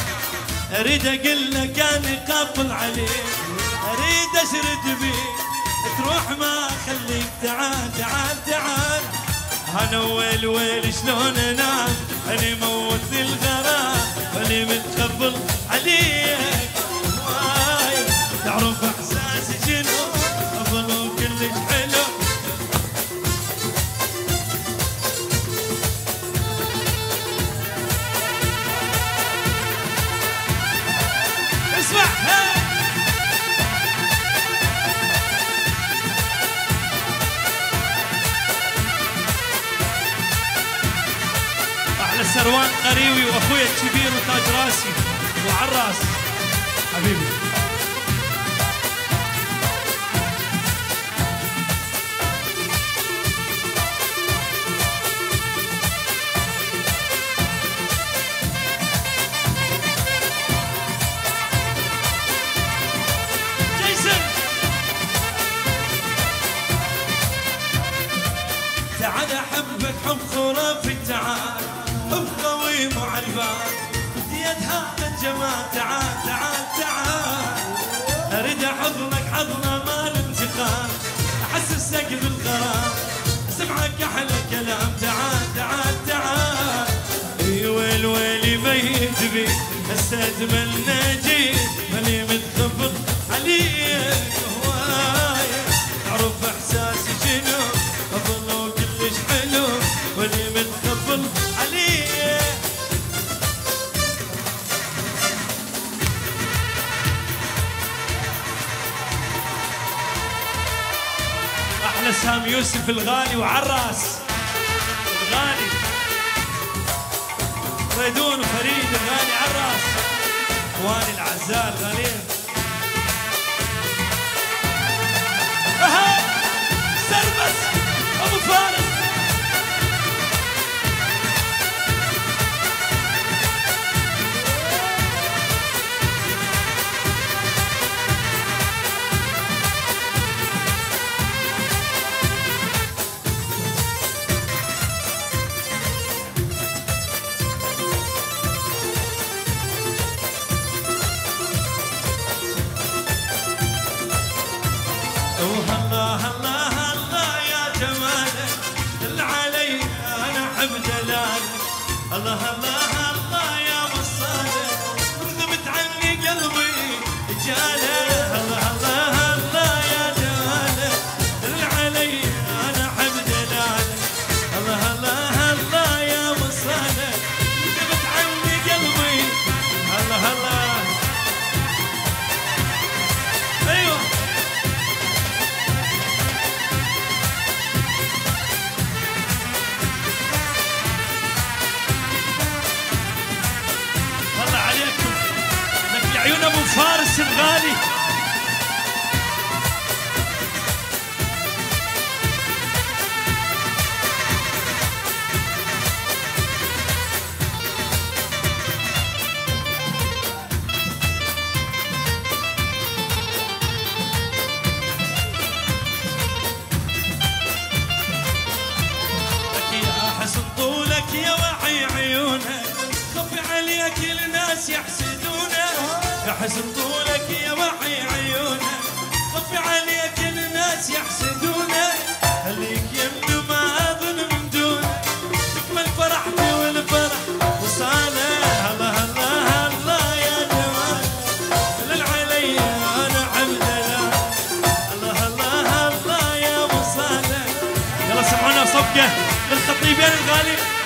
أريد أقول لك اني قافل عليك. أريد أشرد بيك. تروح ما اخليك تعال تعال تعال. أنا ويل ويل شلون أنام؟ أنا موتني الغرام أنا متقبل عليك. سروان قريوي واخويا الكبير وتاج راسي. وعراس حبيبي. تعال أحبك حب خرافي تعال حب قوي مع البال يد هذا الجمال تعال تعال تعال. أريد احضنك حضنه مال انتقام. احسسك بالغرام. أسمعك أحلى كلام تعال تعال تعال. إي ويل ويلي ميت بي هسه اتمنى جيت ماني متخبط عليك هواي تعرف إحساسي شنو؟ سام يوسف الغالي وعراس. الغالي. فيدون وفريد الغالي عراس. اخواني الأعزاء الغاليين. سربس! أبو فارس! Allah Allah. صفقة للخطيبين الغالي.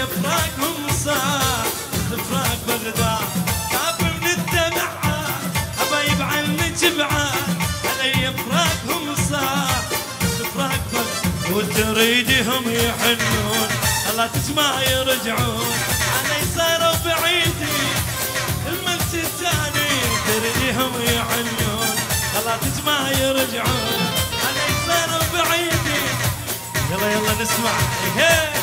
يفراقهم صار بغداد. من الدمعة حبايب علي صار بغداد. وتريدهم يحنون. الله تسمع يرجعون. علي صاروا بعيدي. المنسي الثاني تريدهم يحنون. الله تسمع يرجعون. علي صاروا بعيدي. يلا يلا نسمع. هيه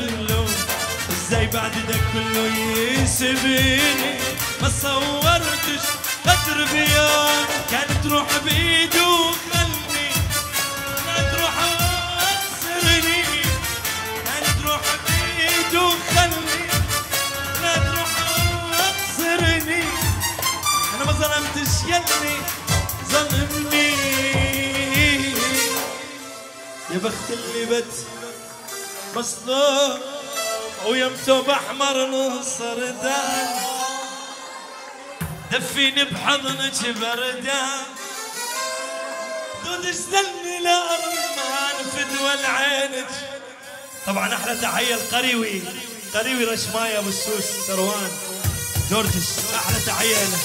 له إزاي بعد ده كله يسيبني؟ ما صورتش قدر بيوم كانت روح بإيده وخلني. كانت تروح واسرني كانت روح بإيده وخلني. لا تروح واسرني أنا ما ظلمتش يلي ظلمني. يا بخت اللي بتسلم مصلوب ويم ثوب أحمر نصر دان دفيني بحضنك بردان دود استني لارمان فدوى لعينك طبعا أحلى تحية القريوي قريوي رشماية أبو السوس سروان. جورجس أحلى تحية له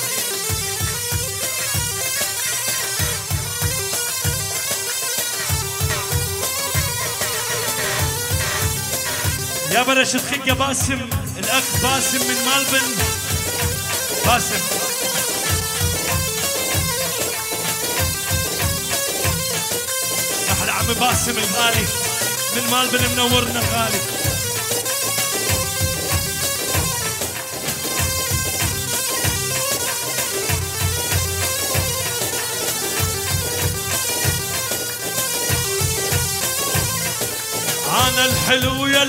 يا برشد خيك يا باسم الأخ باسم من مالبن. باسم. أحلى عم باسم الغالي من مالبن منورنا غالي. أنا الحلو يا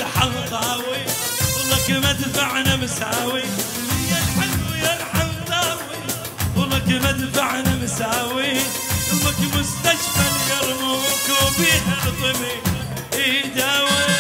الحنطاوي ولك مدفعنا مساوي. يا الحلو يا الحنطاوي ولك مدفعنا مساوي. أمك مستشفى اليرموك وبيها يداوي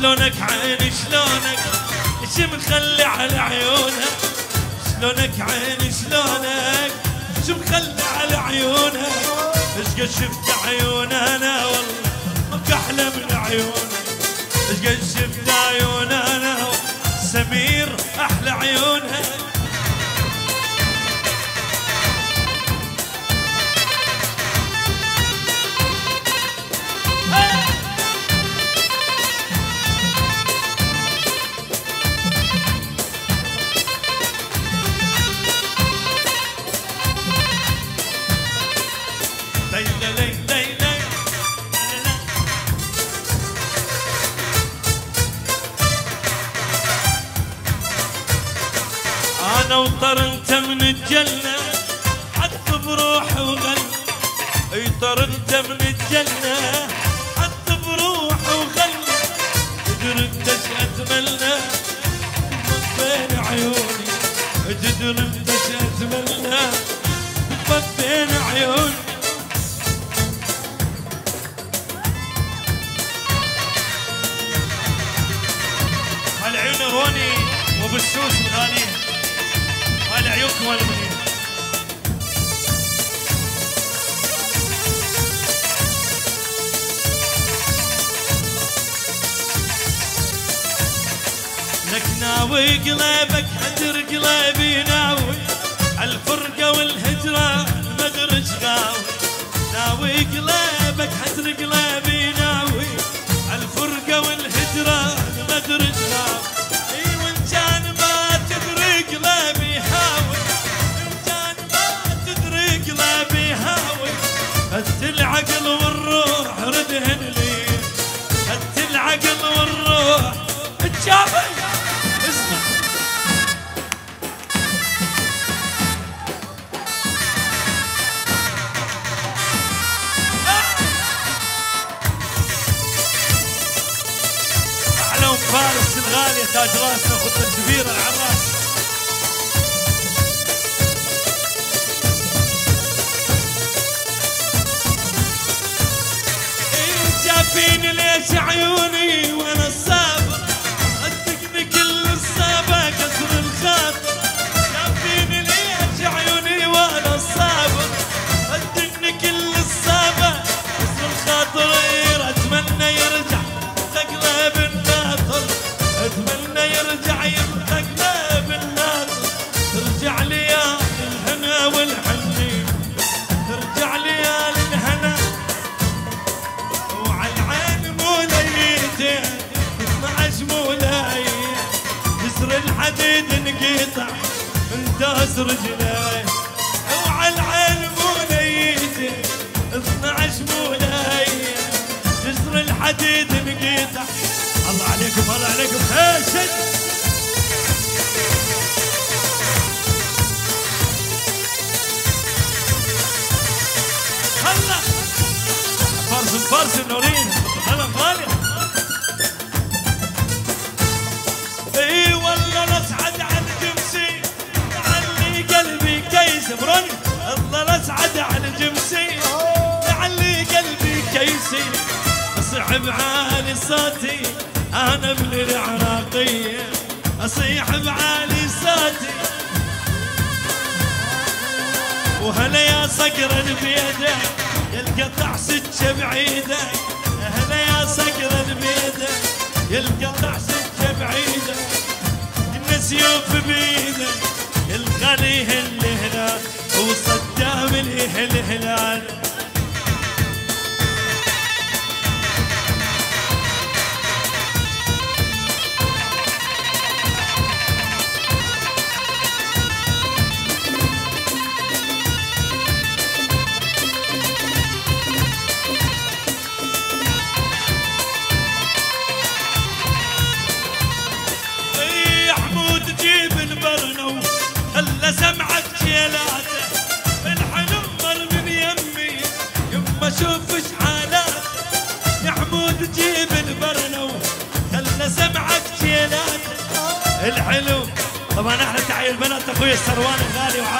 شلونك عيني شلونك؟ شي مخلي على عيونك شلونك عيني شلونك؟ شو مخلي على عيونك إيش قد شفت عيون أنا؟ والله مك أحلى من عيونك إيش قد شفت عيون أنا؟ سمير أحلى عيونها. وطر انت من الجنة حط بروحي وغني أي طر انت من الجنة رجلاي وعلى العين موليتين 12 مولاية جسر الحديد الله عليكم الله عليكم. فارس فارس النورين بروني الله نسعد على الجمسي لعلي قلبي كيسي. أصيح بعالي صوتي. أنا ابن العراقيه أصيح بعالي صوتي. وهلا يا صقر البيدة. يلقطع سكة بعيدة هلا يا صقر البيدة. يلقطع سكة بعيدة إن سيوف بيده الغالي الهلال وصدام الهلال اي أخوي السروان الغالي وعراس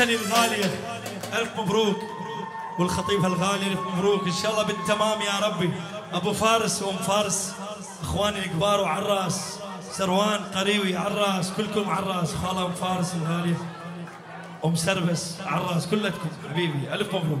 نتني الغالية ألف مبروك. والخطيب الغالي ألف مبروك. إن شاء الله بالتمام يا ربي. أبو فارس وأم فارس إخواني الكبار وعراس سروان قريوي عراس كلكم عراس خالة أم فارس الغالية. أم سربس عراس كلتكم حبيبي. ألف مبروك.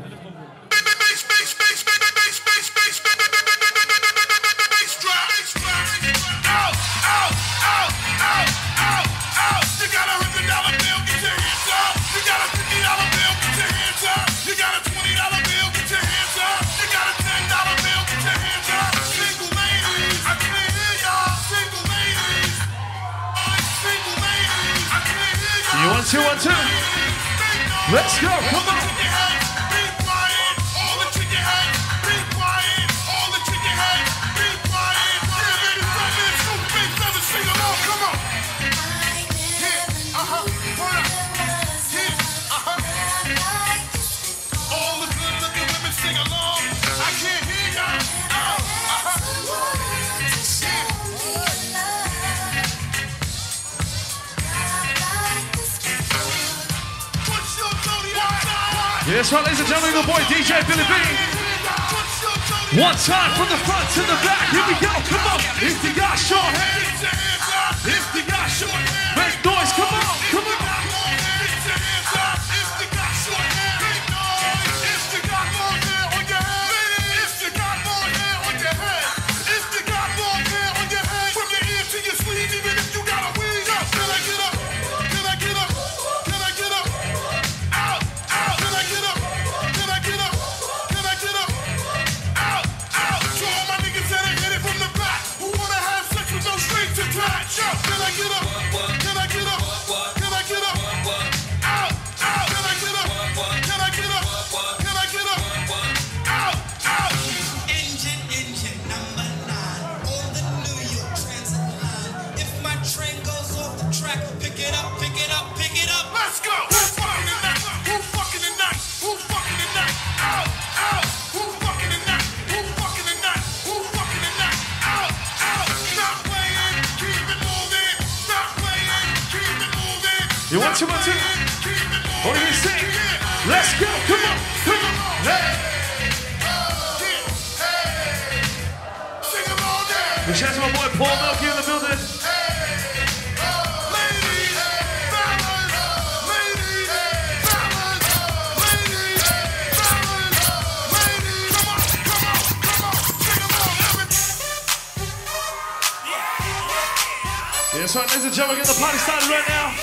next one. Ladies and gentlemen, get the party started right now.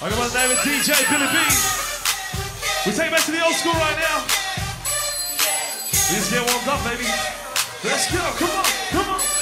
I got my name is DJ Billy B. We take it back to the old school right now. Let's get warmed up, baby. Let's go. Come on. Come on.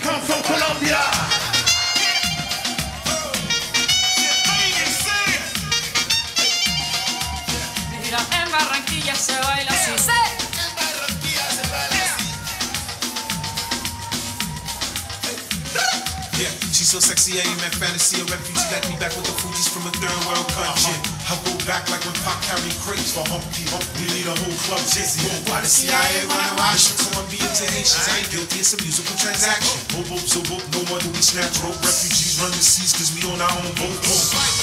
from Colombia. Barranquilla Yeah, she's so sexy, I ain't fantasy. A refugee like me back with the Fuji's from a third world country back like when Pac carried crates for Humpty Hump. We lead a whole club dizzy. Boom, by the CIA, running action. Colombians and Haitians. I ain't guilty, it's a musical transaction. Boom, boom, so boom, no more do we snatch rope. Refugees run the seas cause we on our own boat. Boom.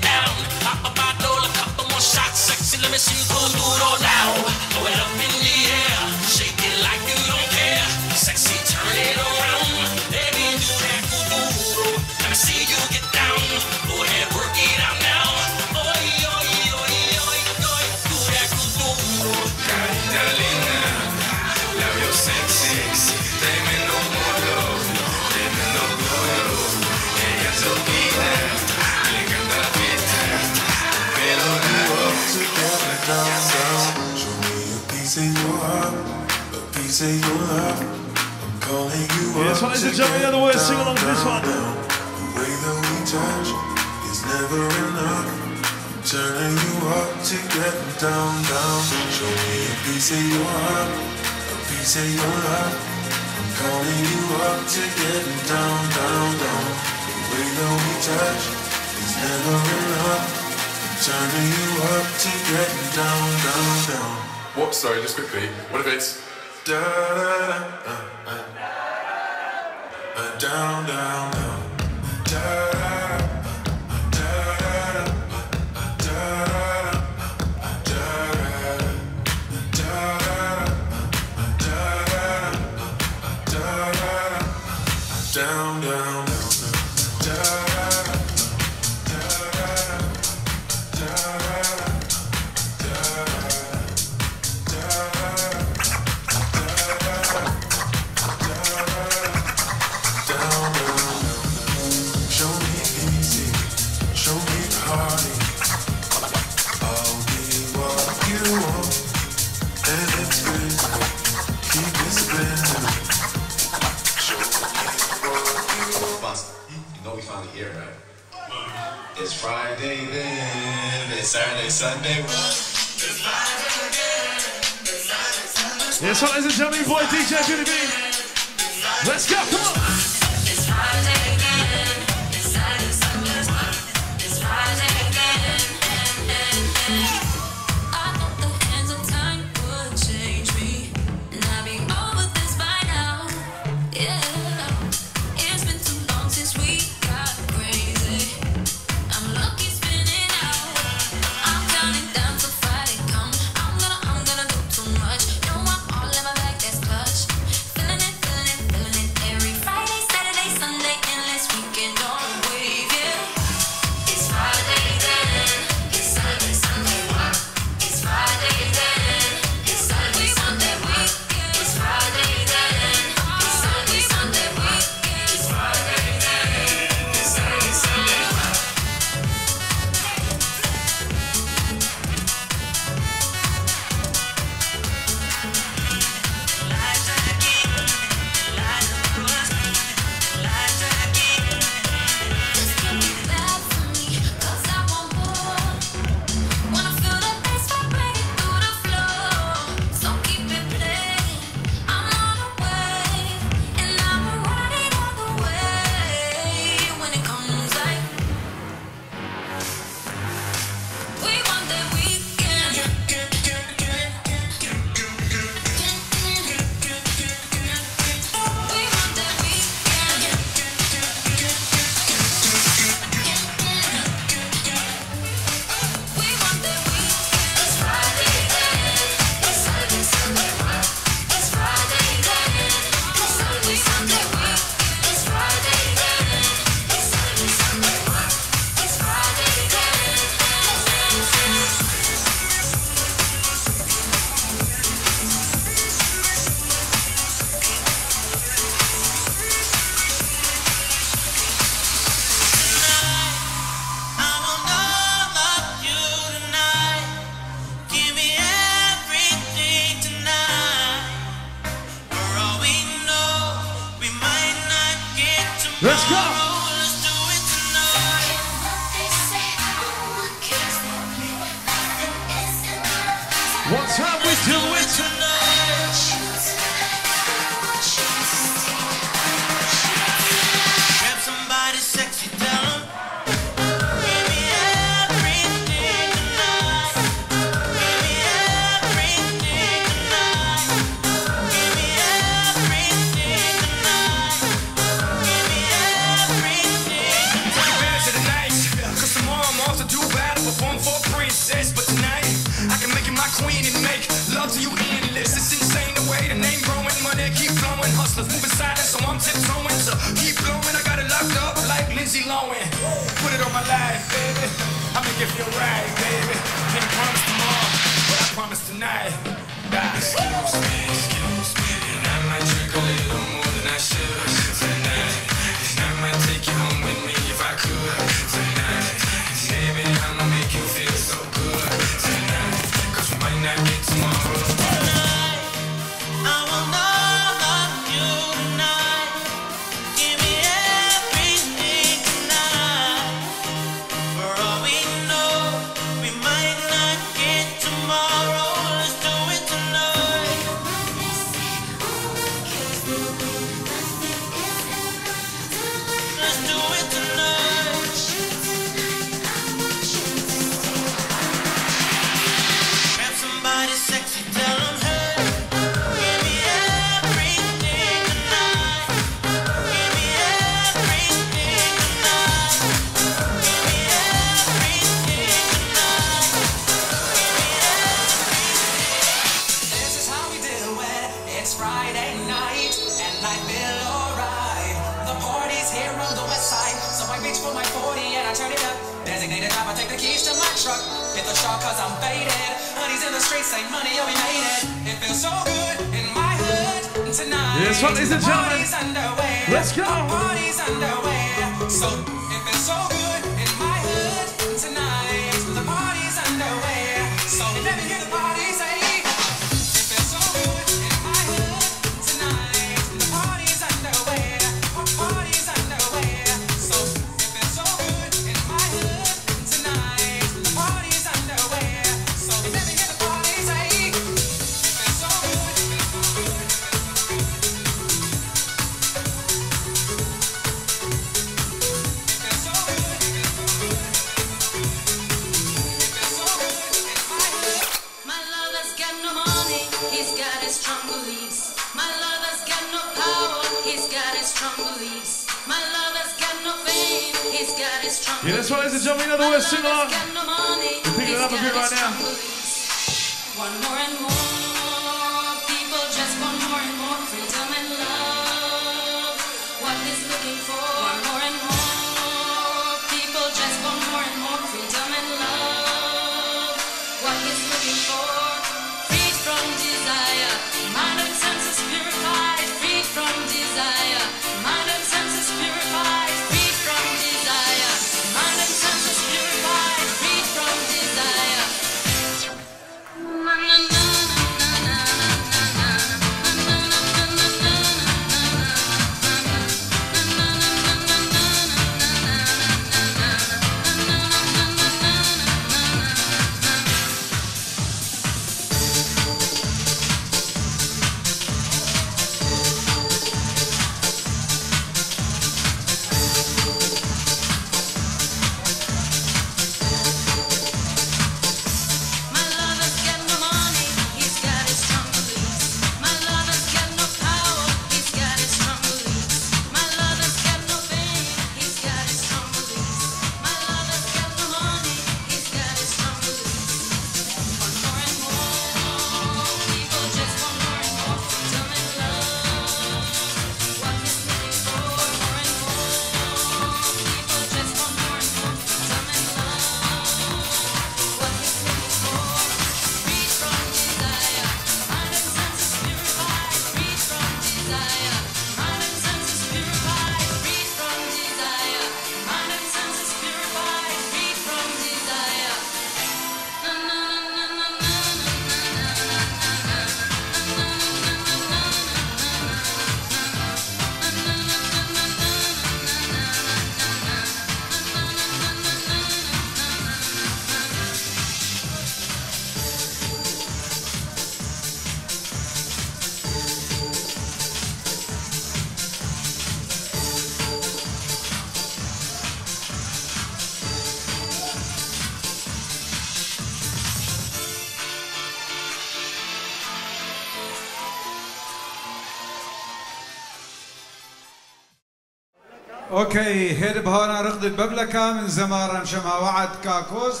أوكي هيد بهونا رقد الببلكة من زمارة شمها وعد كاكوس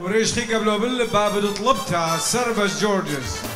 وريش خي قبلو بالباب طلبتها سربس جورجز.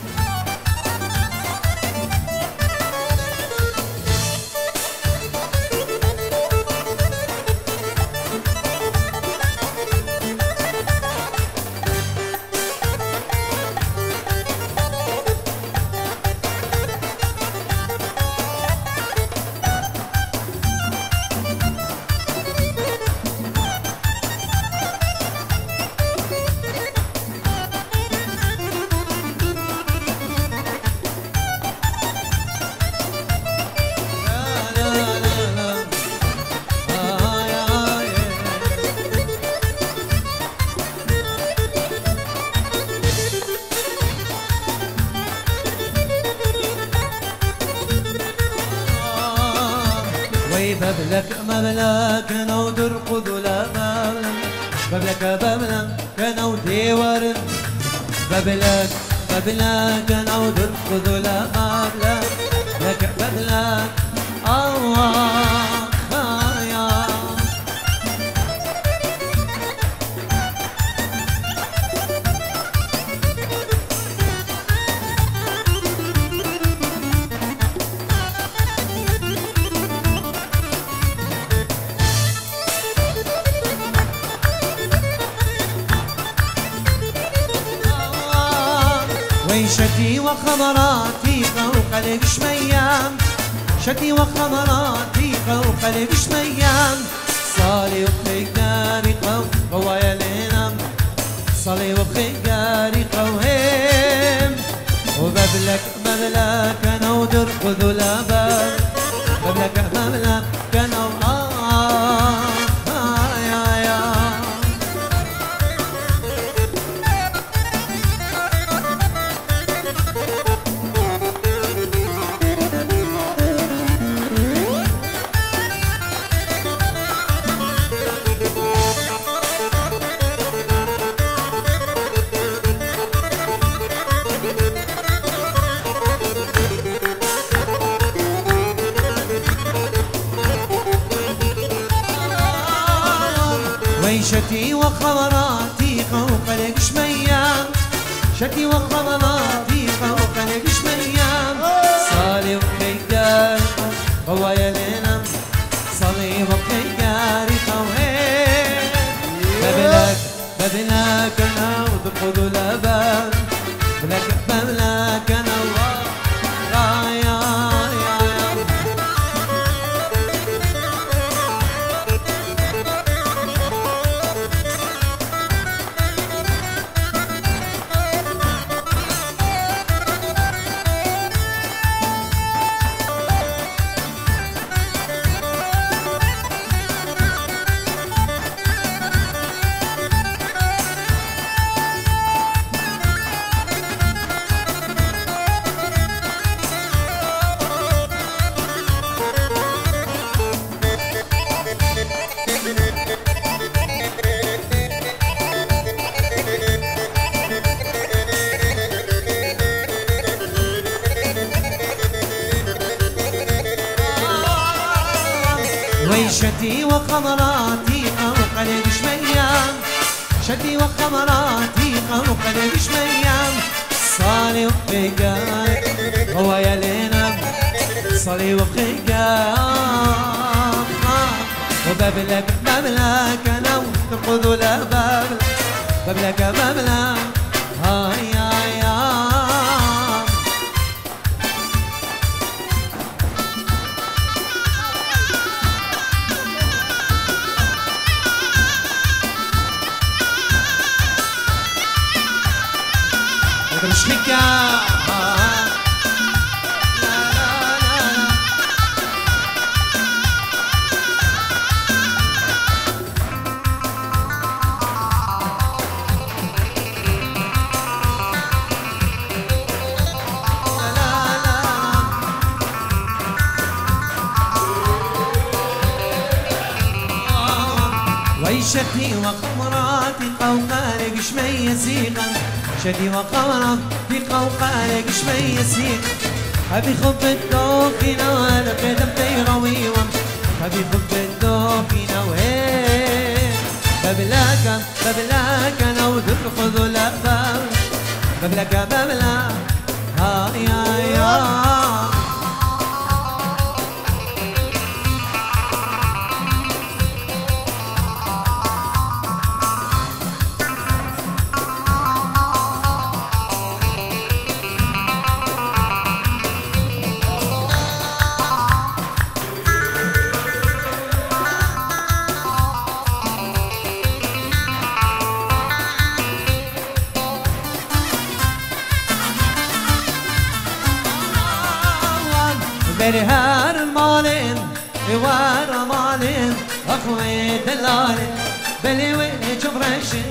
ويش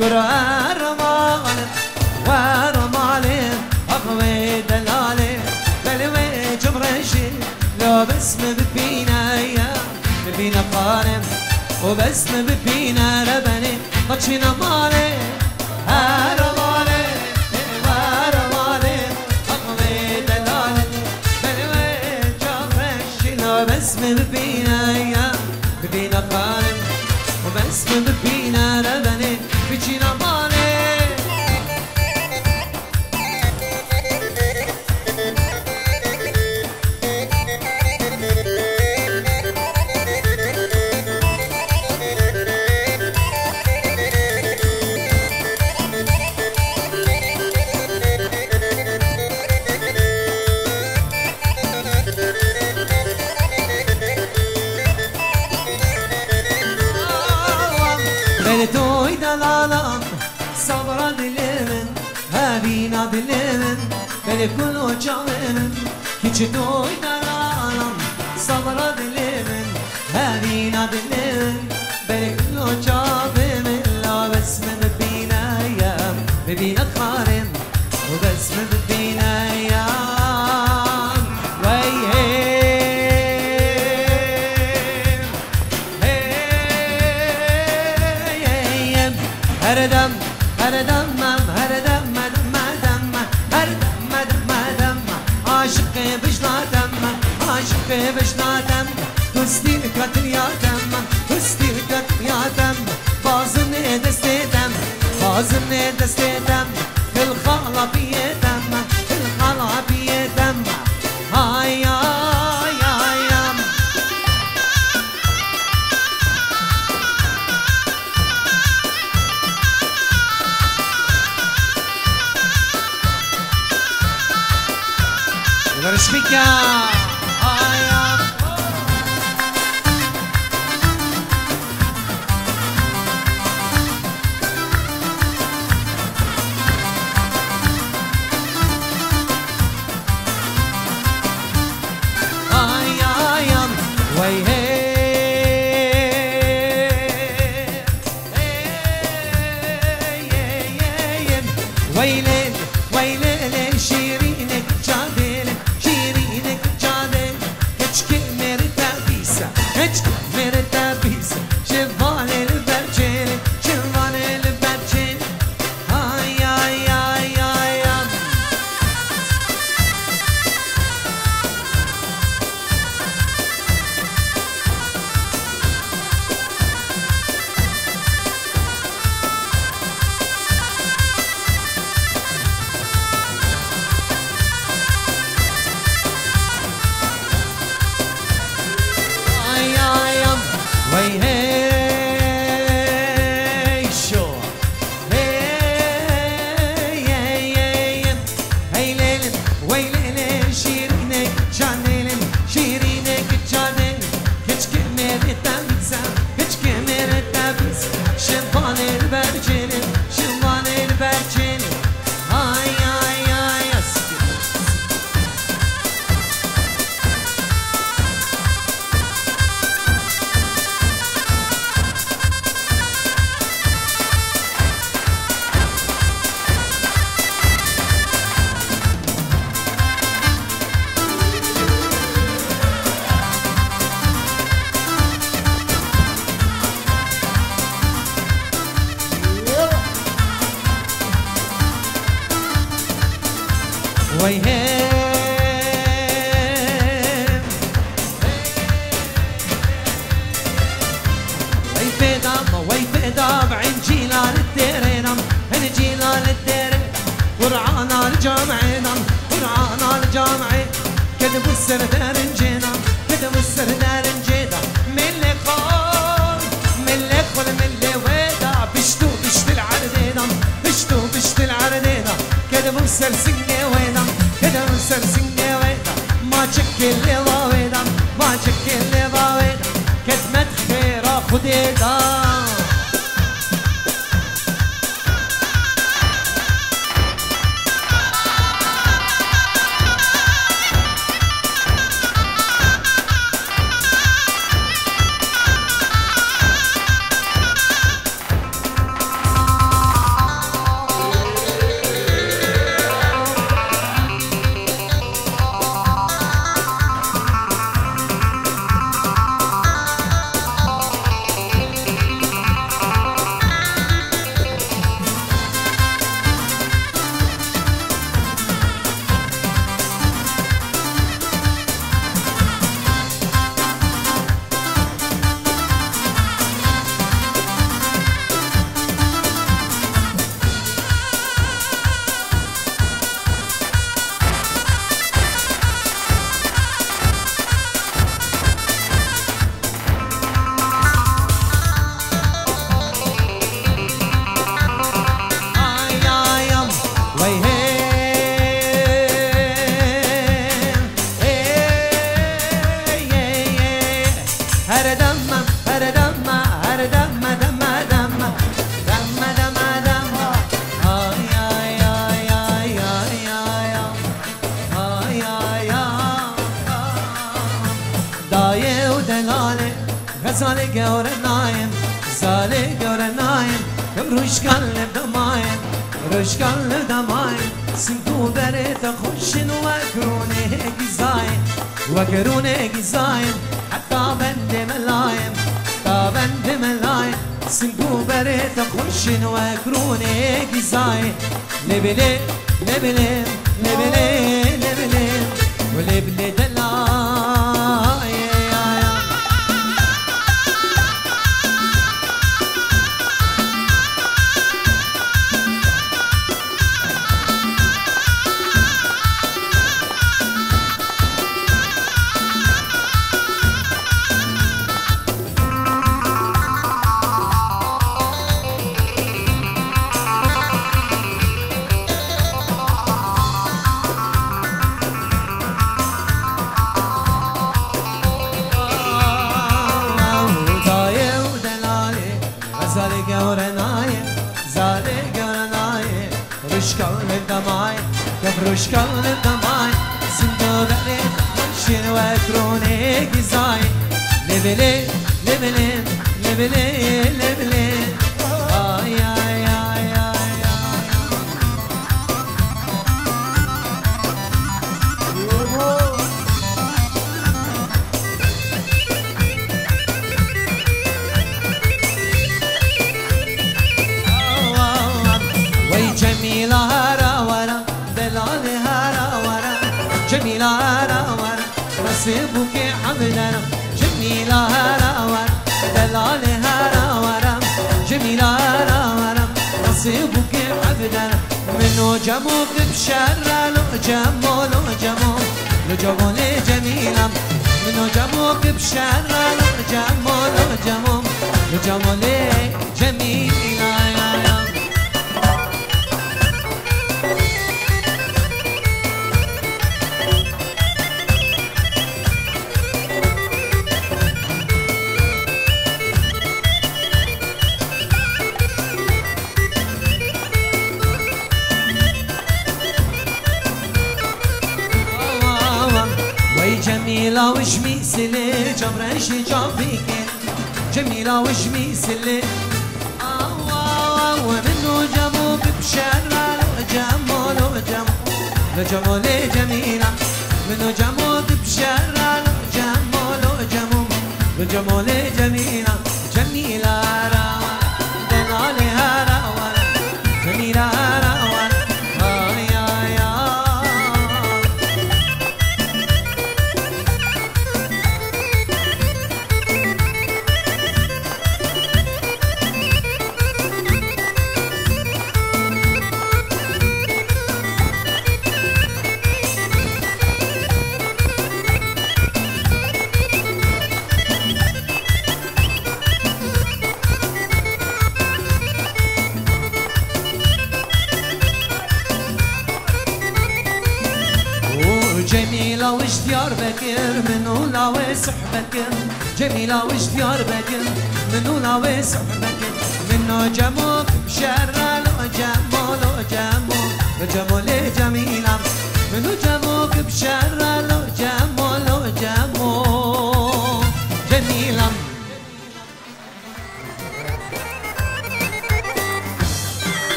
قرار مال وار مالي أقوي دلالي. بلوي جبرشي لو بس ببينا يا ببينا قارم وبس ببينا لبني مطشينا مالي. هار مالي وار مالي أقوي دلالي. بلوي جبرشي لو بس ببينا يا ببينا قارم وبس ببينا te.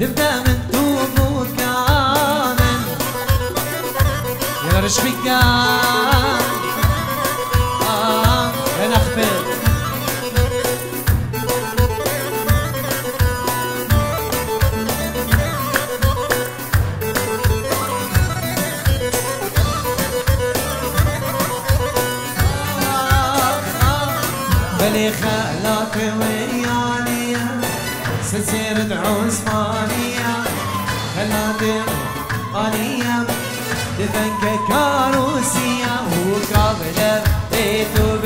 نبدأ من توب وكامل يا رش فيك آه أنا خبر بلي خلاك وياني. سلسلة عزمان البنك كاروسيا وقابل بيتو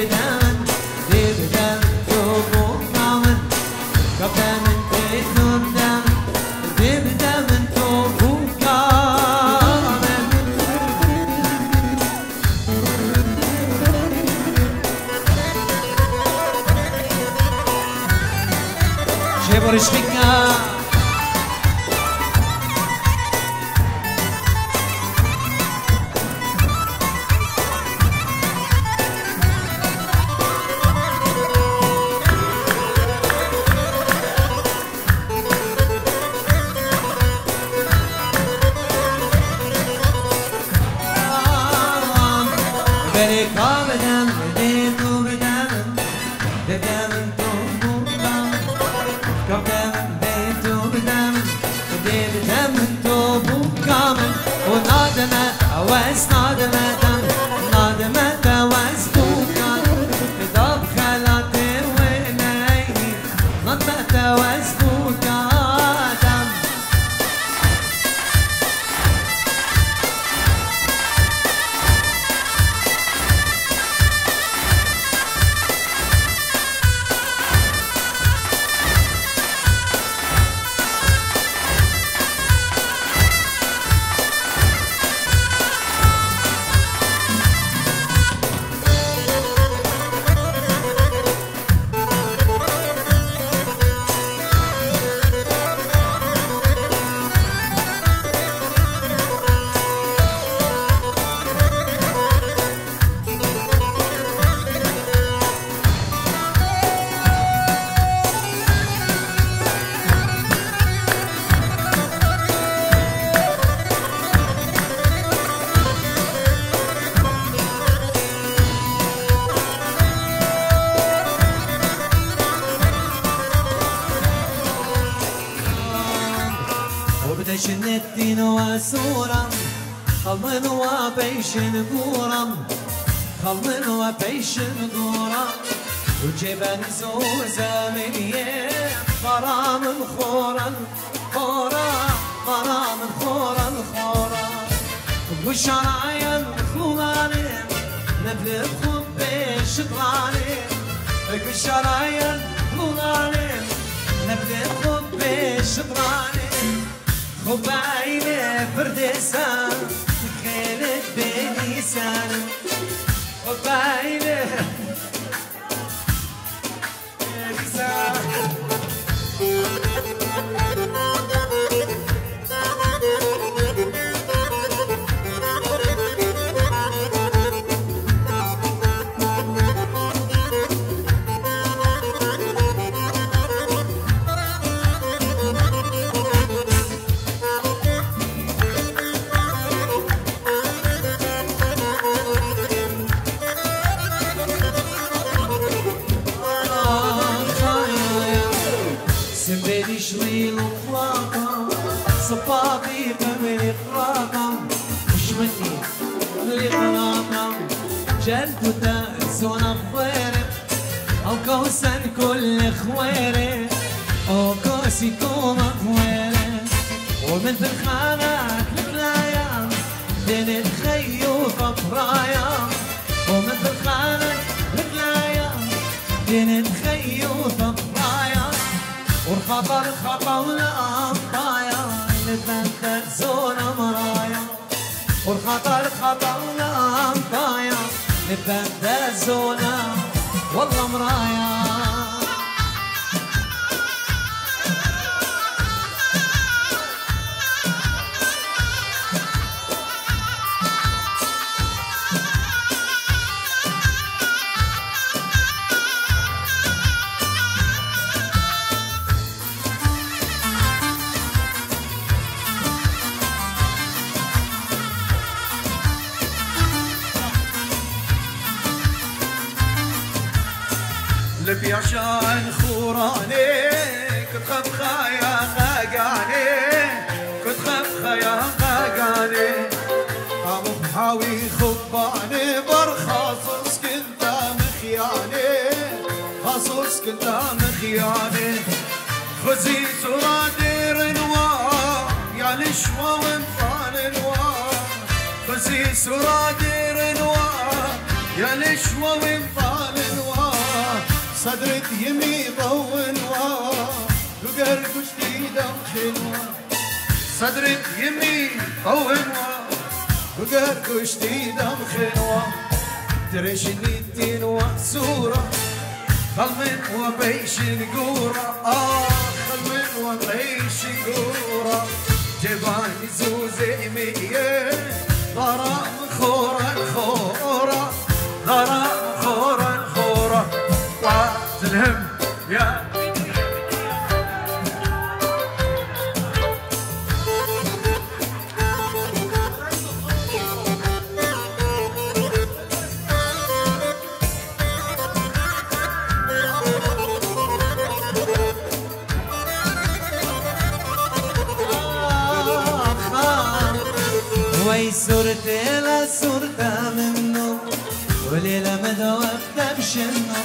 ودوقت بشنو؟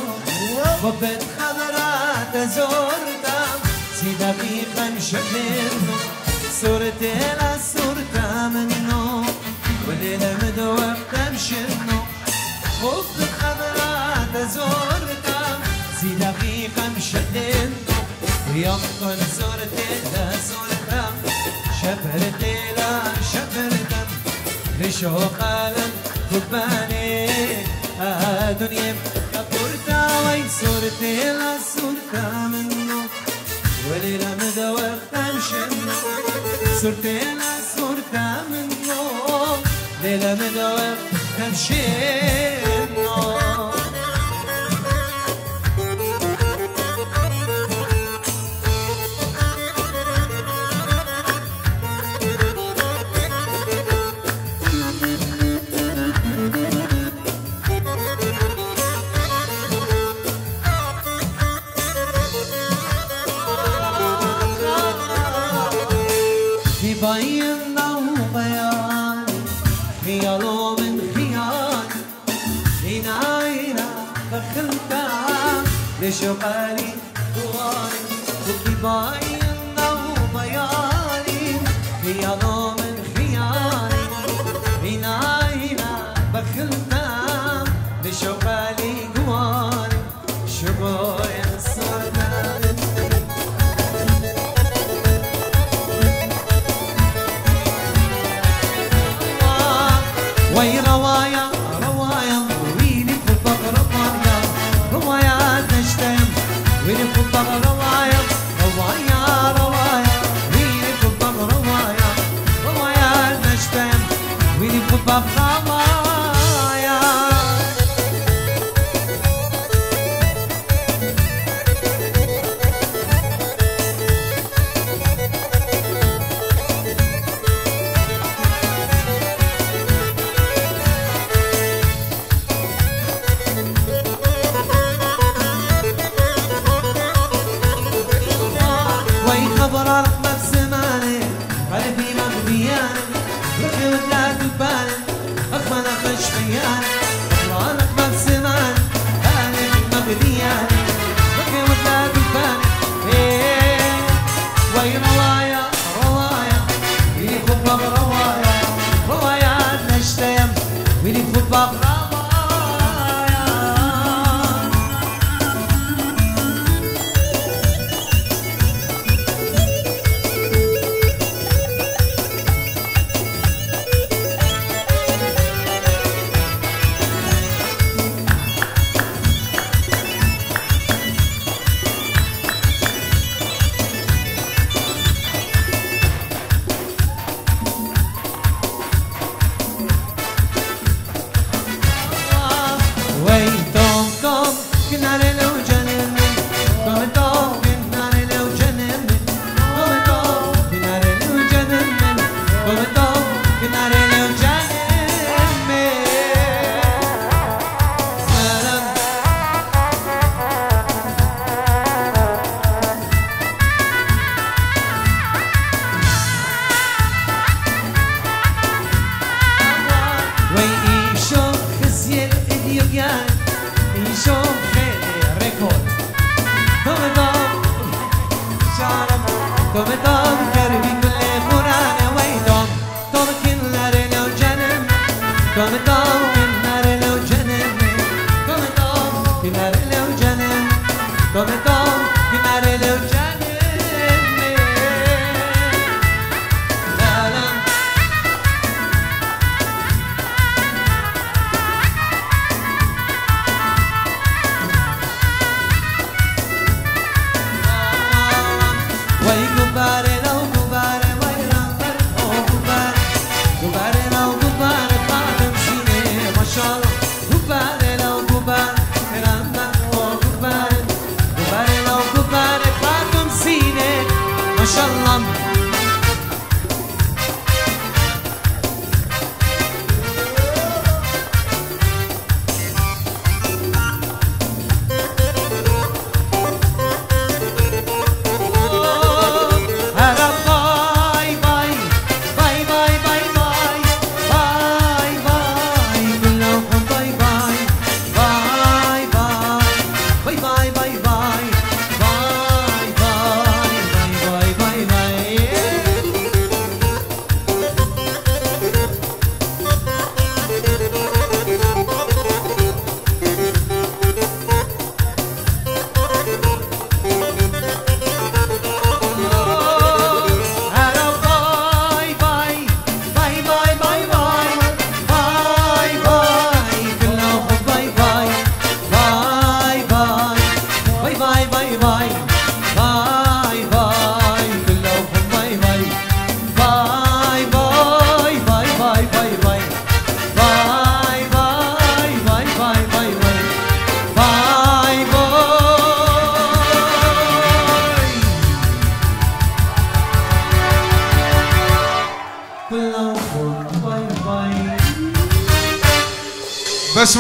وبيت خضرات زورتم. سي في خمش صورتي لا صورتا منو وليلة مدوقت بشنو؟ وبيت خضرات زورتم. سي في خمش منو صورتي لا صورتم شبرتي لا شبرتم. لشوق عالم كباني دنيم كبرتا وين صورتي لا صورتا منو ولي لا مدى وقتا مشنو صورتي لا صورتا منو ليلة مدى وقتا your body go on, keep. Todo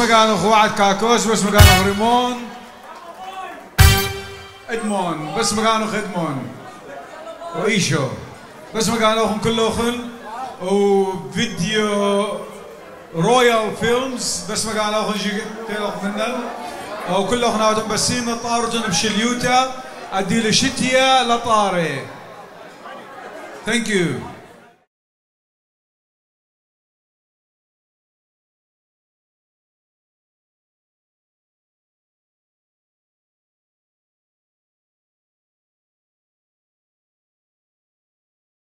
مكان اخوات وعد كاكوس بس مكان اخو ريمون ادمون بس مكان اخو ادمون وايشو بس مكان اخو كل اخن وفيديو رويال فيلمز بس مكان اخو جي تيلق منن وكل اخنا بسين طارجن بشليوتا ادي شتيا لطاري ثانك يو